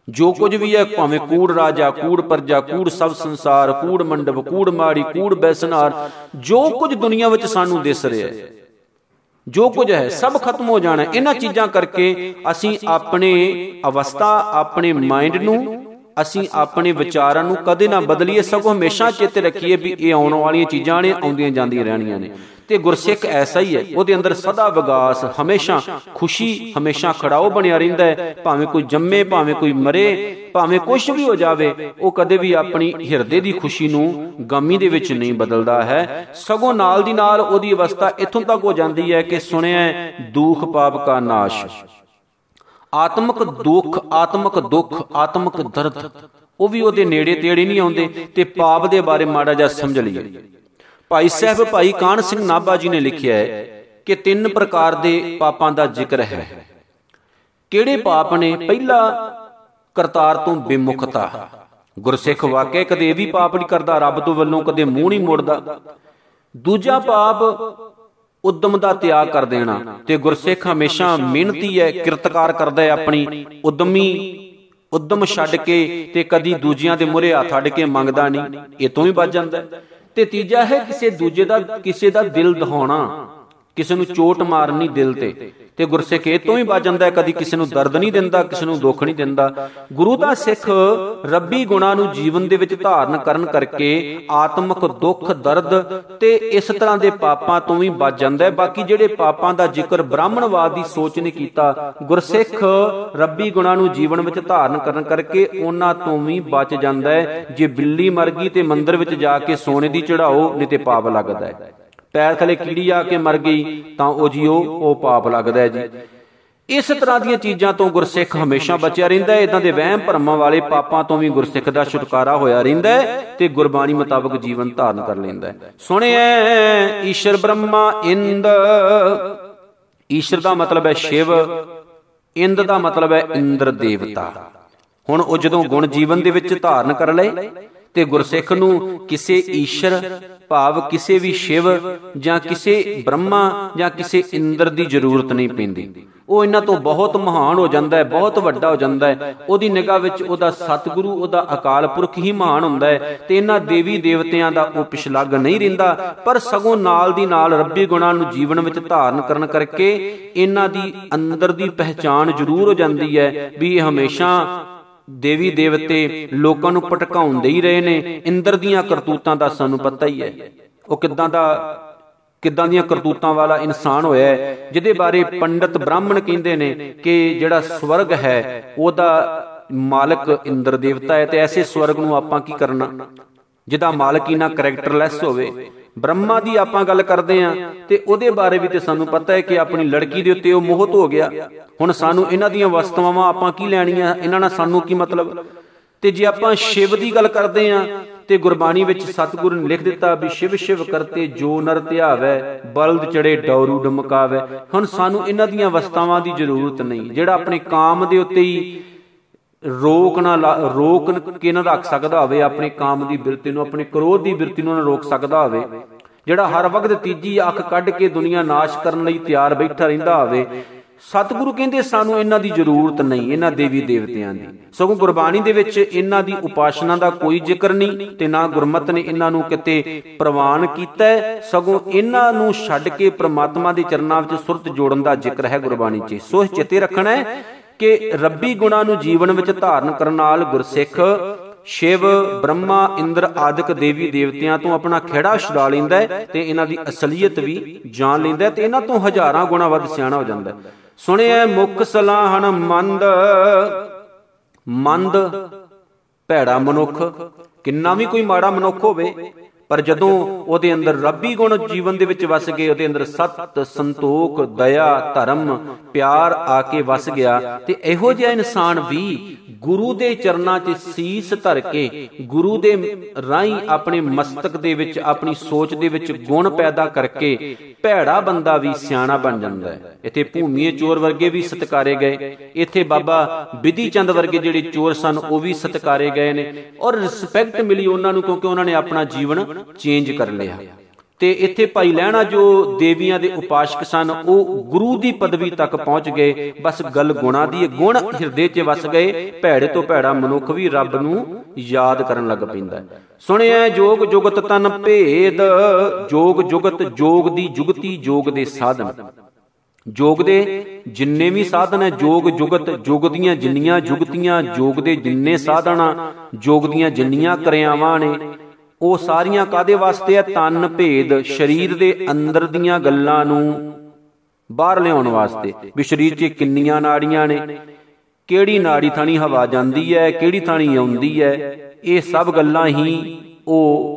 Speaker 1: ਜੋ ਕੁਝ ਵੀ ਹੈ, ਭਾਵੇਂ ਕੂੜ ਰਾਜਾ, ਕੂੜ ਪਰਜਾ, ਕੂੜ ਸਭ ਸੰਸਾਰ, ਕੂੜ ਮੰਡਪ, ਕੂੜ ਮਾੜੀ, ਕੂੜ ਬੈਸਨਾਰ, ਜੋ ਕੁਝ ਦੁਨੀਆ ਵਿੱਚ ਸਾਨੂੰ ਦਿਸ ਰਿਹਾ ਹੈ ਜੋ ਕੁਝ ਹੈ, ਸਭ ਖਤਮ ਹੋ ਜਾਣਾ ਇਹਨਾਂ ਚੀਜ਼ਾਂ ਕਰਕੇ ਅਸੀਂ ਆਪਣੇ ਅਵਸਥਾ, ਆਪਣੇ ਮਾਈਂਡ ਨੂੰ, ਅਸੀਂ ਆਪਣੇ ਵਿਚਾਰਾਂ ਨੂੰ ਕਦੇ ਨਾ ਬਦਲੀਏ। ਸਗੋਂ ਹਮੇਸ਼ਾ ਚੇਤੇ ਰੱਖੀਏ ਵੀ ਇਹ ਆਉਣ ਵਾਲੀਆਂ ਚੀਜ਼ਾਂ ਨੇ, ਆਉਂਦੀਆਂ ਜਾਂਦੀਆਂ ਰਹਿਣੀਆਂ ਨੇ। ਤੇ ਗੁਰਸਿੱਖ ਐਸਾ ਹੀ ਹੈ। ਉਹਦੇ ਅੰਦਰ ਸਦਾ ਵਿਗਾਸ, ਹਮੇਸ਼ਾ ਖੁਸ਼ੀ, ਹਮੇਸ਼ਾ ਖੜਾਓ ਬਣਿਆ ਰਹਿੰਦਾ ਹੈ। ਭਾਵੇਂ ਕੋਈ ਜੰਮੇ, ਭਾਵੇਂ ਕੋਈ ਮਰੇ, ਭਾਵੇਂ ਕੁਝ ਵੀ ਹੋ ਜਾਵੇ, ਉਹ ਕਦੇ ਵੀ ਆਪਣੀ ਹਿਰਦੇ ਦੀ ਖੁਸ਼ੀ ਨੂੰ ਗਮੀ ਦੇ ਵਿੱਚ ਨਹੀਂ ਬਦਲਦਾ ਹੈ। ਸਗੋਂ ਨਾਲ ਦੀ ਨਾਲ ਉਹਦੀ ਅਵਸਥਾ ਇੱਥੋਂ ਤੱਕ ਹੋ ਜਾਂਦੀ ਹੈ ਕਿ ਸੁਣਿਆ ਦੁੱਖ ਪਾਪ ਕਾ ਨਾਸ਼। ਆਤਮਿਕ ਦੁੱਖ ਆਤਮਿਕ ਦੁੱਖ, ਆਤਮਿਕ ਦਰਦ, ਉਹ ਵੀ ਉਹਦੇ ਨੇੜੇ ਤੇੜੇ ਨਹੀਂ ਆਉਂਦੇ ਤੇ ਪਾਪ ਦੇ ਬਾਰੇ ਮਾੜਾ ਜਿਹਾ ਸਮਝ ਲਈਏ। ਭਾਈ ਸਾਹਿਬ, ਭਾਈ ਕਾਨ ਸਿੰਘ ਨਾਭਾ ਜੀ ਨੇ ਲਿਖਿਆ ਹੈ ਕਿ ਤਿੰਨ ਪ੍ਰਕਾਰ ਦੇ ਪਾਪਾਂ ਦਾ ਜ਼ਿਕਰ ਹੈ। ਕਿਹੜੇ ਪਾਪ ਨੇ? ਪਹਿਲਾ ਕਰਤਾਰ ਤੋਂ ਬੇਮੁਖਤਾ। ਗੁਰਸਿੱਖ ਵਾਕਿਆ ਕਦੇ ਵੀ ਪਾਪ ਨਹੀਂ ਕਰਦਾ, ਰੱਬ ਤੋਂ ਵੱਲੋਂ ਕਦੇ ਮੂੰਹ ਨਹੀਂ ਮੋੜਦਾ। ਦੂਜਾ ਪਾਪ ਉਦਮ ਦਾ ਤਿਆਗ ਕਰ ਦੇਣਾ ਤੇ ਗੁਰਸਿੱਖ ਹਮੇਸ਼ਾ ਮਿਹਨਤੀ ਹੈ, ਕਿਰਤਕਾਰ ਕਰਦਾ ਹੈ ਆਪਣੀ ਉਦਮੀ, ਉਦਮ ਛੱਡ ਕੇ ਤੇ ਕਦੀ ਦੂਜਿਆਂ ਦੇ ਮੁਰੇ ਹੱਥ ਅੱਡ ਕੇ ਮੰਗਦਾ ਨਹੀਂ, ਇਹ ਤੋਂ ਵੀ ਬਚ ਜਾਂਦਾ ਤੇ ਤੀਜਾ ਹੈ ਕਿਸੇ ਦੂਜੇ ਦਾ, ਕਿਸੇ ਦਾ ਦਿਲ ਦਹਾਉਣਾ, ਕਿਸੇ ਨੂੰ ਚੋਟ ਮਾਰਨੀ ਦਿਲ ਤੇ। ਤੇ ਗੁਰਸਿੱਖ ਇਹ ਤੋਂ ਹੀ ਬਚ ਜਾਂਦਾ ਕਦੀ ਕਿਸੇ ਨੂੰ ਦਰਦ ਨਹੀਂ ਦਿੰਦਾ, ਕਿਸੇ ਨੂੰ ਦੁੱਖ ਨਹੀਂ ਦਿੰਦਾ। ਗੁਰੂ ਦਾ ਸਿੱਖ ਰੱਬੀ ਗੁਣਾ ਨੂੰ ਜੀਵਨ ਦੇ ਵਿੱਚ ਧਾਰਨ ਕਰਨ ਕਰਕੇ ਆਤਮਿਕ ਦੁੱਖ, ਦਰਦ ਤੇ ਇਸ ਤਰ੍ਹਾਂ ਦੇ ਪਾਪਾਂ ਤੋਂ ਵੀ ਬਚ ਜਾਂਦਾ ਬਾਕੀ ਜਿਹੜੇ ਪਾਪਾਂ ਦਾ ਜ਼ਿਕਰ ਬ੍ਰਾਹਮਣਵਾਦ ਦੀ ਸੋਚ ਨੇ ਕੀਤਾ, ਗੁਰਸਿੱਖ ਰੱਬੀ ਗੁਣਾ ਨੂੰ ਜੀਵਨ ਵਿੱਚ ਧਾਰਨ ਕਰਨ ਕਰਕੇ ਉਹਨਾਂ ਤੋਂ ਵੀ ਬਚ ਜਾਂਦਾ ਹੈ। ਜੇ ਬਿੱਲੀ ਮਰ ਗਈ ਤੇ ਮੰਦਰ ਵਿੱਚ ਜਾ ਕੇ ਸੋਨੇ ਦੀ ਚੜਾਓ ਨਹੀਂ ਤੇ ਪਾਪ ਲੱਗਦਾ ਹੈ। ਪੈਰ ਥਲੇ ਕੀੜੀ ਆ ਕੇ ਮਰ ਗਈ, ਤਾਂ ਉਹ ਜੀਓ, ਉਹ ਪਾਪ ਲੱਗਦਾ ਹੈ ਜੀ। ਇਸ ਤਰ੍ਹਾਂ ਦੀਆਂ ਚੀਜ਼ਾਂ ਤੋਂ ਗੁਰਸਿੱਖ ਹਮੇਸ਼ਾ ਬਚਿਆ ਰਹਿੰਦਾ ਹੈ। ਇਦਾਂ ਦੇ ਵਹਿਮ ਭਰਮਾਂ ਵਾਲੇ ਪਾਪਾਂ ਤੋਂ ਵੀ ਗੁਰਸਿੱਖ ਦਾ ਛੁਟਕਾਰਾ ਹੋਇਆ ਰਹਿੰਦਾ ਹੈ ਤੇ ਗੁਰਬਾਣੀ ਮੁਤਾਬਕ ਜੀਵਨ ਧਾਰਨ ਕਰ ਲੈਂਦਾ ਹੈ। ਸੁਣਿਐ ਈਸ਼ਰ ਬ੍ਰਹਮਾ ਇੰਦ। ਈਸ਼ਰ ਦਾ ਮਤਲਬ ਹੈ ਸ਼ਿਵ, ਇੰਦ ਦਾ ਮਤਲਬ ਹੈ ਇੰਦਰ ਦੇਵਤਾ। ਹੁਣ ਉਹ ਜਦੋਂ ਗੁਣ ਜੀਵਨ ਦੇ ਵਿੱਚ ਧਾਰਨ ਕਰ ਲਏ ਤੇ ਗੁਰਸਿੱਖ ਨੂੰ ਕਿਸੇ ਈਸ਼ਰ ਭਾਵ ਕਿਸੇ ਵੀ ਸ਼ਿਵ ਜਾਂ ਕਿਸੇ ਬ੍ਰਹਮਾ ਜਾਂ ਕਿਸੇ ਇੰਦਰ ਦੀ ਜ਼ਰੂਰਤ ਨਹੀਂ ਪੈਂਦੀ। ਉਹ ਇਹਨਾਂ ਤੋਂ ਬਹੁਤ ਮਹਾਨ ਹੋ ਜਾਂਦਾ ਹੈ, ਬਹੁਤ ਵੱਡਾ ਹੋ ਜਾਂਦਾ ਹੈ। ਉਹਦੀ ਨਿਗਾਹ ਵਿੱਚ ਉਹਦਾ ਸਤਿਗੁਰੂ, ਉਹਦਾ ਅਕਾਲ ਪੁਰਖ ਹੀ ਮਹਾਨ ਹੁੰਦਾ ਹੈ ਤੇ ਇਹਨਾਂ ਦੇਵੀ ਦੇਵਤਿਆਂ ਦਾ ਉਹ ਪਿਛਲੱਗ ਨਹੀਂ ਰਹਿੰਦਾ, ਪਰ ਸਗੋਂ ਨਾਲ ਦੀ ਨਾਲ ਰੱਬੀ ਗੁਣਾਂ ਨੂੰ ਜੀਵਨ ਵਿੱਚ ਧਾਰਨ ਕਰਨ ਕਰਕੇ ਇਹਨਾਂ ਦੀ ਅੰਦਰ ਦੀ ਪਹਿਚਾਣ ਜ਼ਰੂਰ ਹੋ ਜਾਂਦੀ ਹੈ ਵੀ ਇਹ ਹਮੇਸ਼ਾ ਦੇਵੀ ਦੇਵਤੇ ਲੋਕਾਂ ਨੂੰ ਭਟਕਾਉਂਦੇ ਹੀ ਰਹੇ ਨੇ। ਇੰਦਰ ਦੀਆਂ ਕਰਤੂਤਾਂ ਦਾ ਸਾਨੂੰ ਪਤਾ ਹੀ ਹੈ। ਉਹ ਕਿੱਦਾਂ ਦਾ ਕਿੱਦਾਂ ਦੀਆਂ ਕਰਤੂਤਾਂ ਵਾਲਾ ਇਨਸਾਨ ਹੋਇਆ ਜਿਹਦੇ ਬਾਰੇ ਪੰਡਤ ਬ੍ਰਾਹਮਣ ਕਹਿੰਦੇ ਨੇ ਕਿ ਜਿਹੜਾ ਸਵਰਗ ਹੈ ਉਹਦਾ ਮਾਲਕ ਇੰਦਰ ਦੇਵਤਾ ਹੈ ਤੇ ਐਸੇ ਸਵਰਗ ਨੂੰ ਆਪਾਂ ਕੀ ਕਰਨਾ? ਜਿਹਦਾ ਮਾਲਕ ਹੀ ਨਾ ਕੈਰੈਕਟਰਲੈਸ ਹੋਵੇ ਬ੍ਰਹਮਾ ਦੀ ਆਪਾਂ ਗੱਲ ਕਰਦੇ ਆਂ ਤੇ ਉਹਦੇ ਬਾਰੇ ਵੀ ਤੇ ਸਾਨੂੰ ਪਤਾ ਹੈ ਕਿ ਆਪਣੀ ਲੜਕੀ ਦੇ ਉੱਤੇ ਉਹ ਮੋਹਤ ਹੋ ਗਿਆ। ਹੁਣ ਸਾਨੂੰ ਇਹਨਾਂ ਦੀਆਂ ਵਸਤੂਆਂ ਆਪਾਂ ਕੀ ਲੈਣੀਆਂ? ਇਹਨਾਂ ਨਾਲ ਸਾਨੂੰ ਕੀ ਮਤਲਬ? ਤੇ ਜੇ ਆਪਾਂ ਸ਼ਿਵ ਦੀ ਗੱਲ ਕਰਦੇ ਆਂ ਤੇ ਗੁਰਬਾਣੀ ਵਿੱਚ ਸਤਿਗੁਰੂ ਨੇ ਲਿਖ ਦਿੱਤਾ ਵੀ ਸ਼ਿਵ ਸ਼ਿਵ ਕਰਤੇ ਜੋ ਨਰ ਧਿਆਵੇ ਬਲਦ ਚੜੇ ਡੌਰੂ ਡਮਕਾਵੇ। ਹੁਣ ਸਾਨੂੰ ਇਹਨਾਂ ਦੀਆਂ ਵਸਤਾਵਾਂ ਦੀ ਜ਼ਰੂਰਤ ਨਹੀਂ। ਜਿਹੜਾ ਆਪਣੇ ਕਾਮ ਦੇ ਉੱਤੇ ਹੀ ਰੋਕ ਨਾ ਰੋਕ ਕੇ ਨਾ ਰੱਖ ਸਕਦਾ ਹੋਵੇ, ਆਪਣੇ ਕਾਮ ਦੀ ਬਿਰਤੀ ਨੂੰ, ਆਪਣੇ ਕ੍ਰੋਧ ਦੀ ਬਿਰਤੀ ਨੂੰ ਨਾ ਰੋਕ ਸਕਦਾ ਹੋਵੇ। ਜਿਹੜਾ ਹਰ ਵਕਤ ਤੀਜੀ ਅੱਖ ਕੱਢ ਕੇ ਦੁਨੀਆ ਨਾਸ਼ ਕਰਨ ਲਈ ਤਿਆਰ ਬੈਠਾ ਰਹਿੰਦਾ ਹੋਵੇ, ਸਤਿਗੁਰੂ ਕਹਿੰਦੇ ਸਾਨੂੰ ਇਹਨਾਂ ਦੀ ਜ਼ਰੂਰਤ ਨਹੀਂ, ਇਹਨਾਂ ਦੇਵੀ ਦੇਵਤਿਆਂ ਦੀ। ਸਗੋਂ ਗੁਰਬਾਣੀ ਦੇ ਵਿੱਚ ਇਹਨਾਂ ਦੀ ਉਪਾਸ਼ਨਾ ਦਾ ਕੋਈ ਜ਼ਿਕਰ ਨਹੀਂ ਤੇ ਨਾ ਗੁਰਮਤ ਨੇ ਇਹਨਾਂ ਨੂੰ ਕਿਤੇ ਪ੍ਰਵਾਨ ਕੀਤਾ ਸਗੋਂ ਇਹਨਾਂ ਨੂੰ ਛੱਡ ਕੇ ਪ੍ਰਮਾਤਮਾ ਦੇ ਚਰਨਾਂ ਵਿੱਚ ਸੁਰਤ ਜੋੜਨ ਦਾ ਜ਼ਿਕਰ ਹੈ ਗੁਰਬਾਣੀ 'ਚ। ਸੋ ਚਿੱਤੇ ਰੱਖਣਾ ਹੈ ਕਿ ਰੱਬੀ ਗੁਣਾ ਨੂੰ ਜੀਵਨ ਵਿੱਚ ਧਾਰਨ ਕਰਨ ਨਾਲ ਗੁਰਸਿੱਖ, ਸ਼ਿਵ, ਬ੍ਰਹਮਾ, ਇੰਦਰ ਆਦਿਕ ਦੇਵੀ ਦੇਵਤਿਆਂ ਤੋਂ ਆਪਣਾ ਖਿਹੜਾ ਛੁਡਾ ਲੈਂਦਾ ਤੇ ਇਹਨਾਂ ਦੀ ਅਸਲੀਅਤ ਵੀ ਜਾਣ ਲੈਂਦਾ ਤੇ ਇਹਨਾਂ ਤੋਂ ਹਜ਼ਾਰਾਂ ਗੁਣਾ ਵੱਧ ਸਿਆਣਾ ਹੋ ਜਾਂਦਾ ਸੁਣਿਆ ਮੁਖ ਸਲਾਹਣ ਮੰਦ ਮੰਦ ਭੈੜਾ ਮਨੁੱਖ। ਕਿੰਨਾ ਵੀ ਕੋਈ ਮਾੜਾ ਮਨੁੱਖ ਹੋਵੇ ਪਰ ਜਦੋਂ ਉਹਦੇ ਅੰਦਰ ਰੱਬੀ ਗੁਣ ਜੀਵਨ ਦੇ ਵਿੱਚ ਵਸ ਗਏ, ਉਹਦੇ ਅੰਦਰ ਸਤ ਸੰਤੋਖ, ਦਇਆ, ਧਰਮ, ਪਿਆਰ ਆ ਕੇ ਵਸ ਗਿਆ ਤੇ ਇਹੋ ਜਿਹਾ ਇਨਸਾਨ ਵੀ ਗੁਰੂ ਦੇ ਚਰਨਾਂ 'ਚ ਸੀਸ ਧਰ ਕੇ, ਗੁਰੂ ਦੇ ਰਾਹੀਂ ਆਪਣੇ ਮਸਤਕ ਦੇ ਵਿੱਚ, ਆਪਣੀ ਸੋਚ ਦੇ ਵਿੱਚ ਗੁਣ ਪੈਦਾ ਕਰਕੇ ਭੈੜਾ ਬੰਦਾ ਵੀ ਸਿਆਣਾ ਬਣ ਜਾਂਦਾ ਹੈ। ਇੱਥੇ ਭੂਮੀਏ ਚੋਰ ਵਰਗੇ ਵੀ ਸਤਕਾਰੇ ਗਏ। ਇੱਥੇ ਬਾਬਾ ਵਿਧੀ ਚੰਦ ਵਰਗੇ ਜਿਹੜੇ ਚੋਰ ਸਨ, ਉਹ ਵੀ ਸਤਕਾਰੇ ਗਏ ਨੇ। ਔਰ ਰਿਸਪੈਕਟ ਮਿਲੀ ਉਹਨਾਂ ਨੂੰ ਕਿਉਂਕਿ ਉਹਨਾਂ ਨੇ ਆਪਣਾ ਜੀਵਨ ਚੇਂਜ ਕਰ ਲਿਆ। ਤੇ ਇੱਥੇ ਭਾਈ ਲੈਣਾ ਜੋ ਦੇਵੀਆਂ ਦੇ ਉਪਾਸ਼ਕ ਸਨ, ਉਹ ਗੁਰੂ ਦੀ ਪਦਵੀ ਤੱਕ ਪਹੁੰਚ ਗਏ। ਬਸ ਗੱਲ ਗੁਣਾ ਦੀ ਗੁਣ ਹਿਰਦੇ 'ਚ ਵਸ ਗਏ। ਭੈੜੇ ਤੋਂ ਭੈੜਾ ਮਨੁੱਖ ਵੀ ਰੱਬ ਨੂੰ ਯਾਦ ਕਰਨ ਲੱਗ ਪੈਂਦਾ ਸੁਣਿਆ ਜੋਗ ਜੁਗਤ ਤਨ ਭੇਦ, ਜੋਗ ਜੁਗਤ ਜੋਗ ਦੀ ਜੁਗਤੀ ਜੋਗ ਦੇ ਸਾਧਨ। ਜੋਗ ਦੇ ਜਿੰਨੇ ਵੀ ਸਾਧਨ ਹੈ, ਜੋਗ ਜੁਗਤ ਜੋਗ ਦੀਆਂ ਜਿੰਨੀਆਂ ਜੁਗਤੀਆਂ, ਜੋਗ ਦੇ ਜਿੰਨੇ ਸਾਧਨ ਜੋਗ ਦੀਆਂ ਜਿੰਨੀਆਂ ਕਿਰਿਆਵਾਂ ਨੇ ਉਹ ਸਾਰੀਆਂ ਕਾਦੇ ਵਾਸਤੇ ਆ? ਤਨ ਭੇਦ, ਸਰੀਰ ਦੇ ਅੰਦਰ ਦੀਆਂ ਗੱਲਾਂ ਨੂੰ ਬਾਹਰ ਲਿਆਉਣ ਵਾਸਤੇ। ਵੀ ਸਰੀਰ 'ਚ ਕਿੰਨੀਆਂ ਨਾੜੀਆਂ ਨੇ? ਕਿਹੜੀ ਨਾੜੀ ਥਾਣੀ ਹਵਾ ਜਾਂਦੀ ਹੈ? ਕਿਹੜੀ ਥਾਣੀ ਆਉਂਦੀ ਹੈ? ਇਹ ਸਭ ਗੱਲਾਂ ਹੀ ਉਹ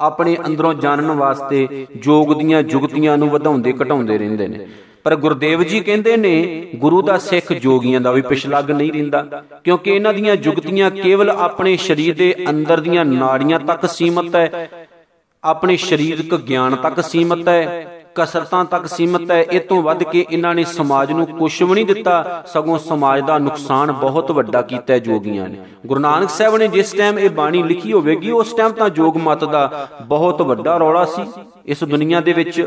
Speaker 1: ਆਪਣੇ ਅੰਦਰੋਂ ਜਾਣਨ ਵਾਸਤੇ ਯੋਗ ਦੀਆਂ ਜੁਗਤੀਆਂ ਨੂੰ ਵਧਾਉਂਦੇ ਘਟਾਉਂਦੇ ਰਹਿੰਦੇ ਨੇ। ਪਰ ਗੁਰਦੇਵ ਜੀ ਕਹਿੰਦੇ ਨੇ, ਗੁਰੂ ਦਾ ਸਿੱਖ ਜੋਗੀਆਂ ਦਾ ਵੀ ਪਿਛਲੱਗ ਨਹੀਂ ਰਹਿੰਦਾ, ਕਿਉਂਕਿ ਇਹਨਾਂ ਦੀਆਂ ਜੁਗਤੀਆਂ ਕੇਵਲ ਆਪਣੇ ਸਰੀਰ ਦੇ ਅੰਦਰ ਦੀਆਂ ਨਾੜੀਆਂ ਤੱਕ ਸੀਮਤ ਹੈ, ਆਪਣੇ ਸਰੀਰਕ ਗਿਆਨ ਤੱਕ ਸੀਮਤ ਹੈ ਕਸਰਤਾਂ ਤੱਕ ਸੀਮਤ ਹੈ, ਇਹ ਤੋਂ ਵੱਧ ਕੇ ਇਹਨਾਂ ਨੇ ਸਮਾਜ ਨੂੰ ਕੁਝ ਵੀ ਨਹੀਂ ਦਿੱਤਾ, ਸਗੋਂ ਸਮਾਜ ਦਾ ਨੁਕਸਾਨ ਬਹੁਤ ਵੱਡਾ ਕੀਤਾ ਜੋਗੀਆਂ ਨੇ। ਗੁਰੂ ਨਾਨਕ ਸਾਹਿਬ ਨੇ ਜਿਸ ਟਾਈਮ ਇਹ ਬਾਣੀ ਲਿਖੀ ਹੋਵੇਗੀ, ਉਸ ਟਾਈਮ ਤਾਂ ਜੋਗ ਮਤ ਦਾ ਬਹੁਤ ਵੱਡਾ ਰੌਲਾ ਸੀ। ਇਸ ਦੁਨੀਆ ਦੇ ਵਿੱਚ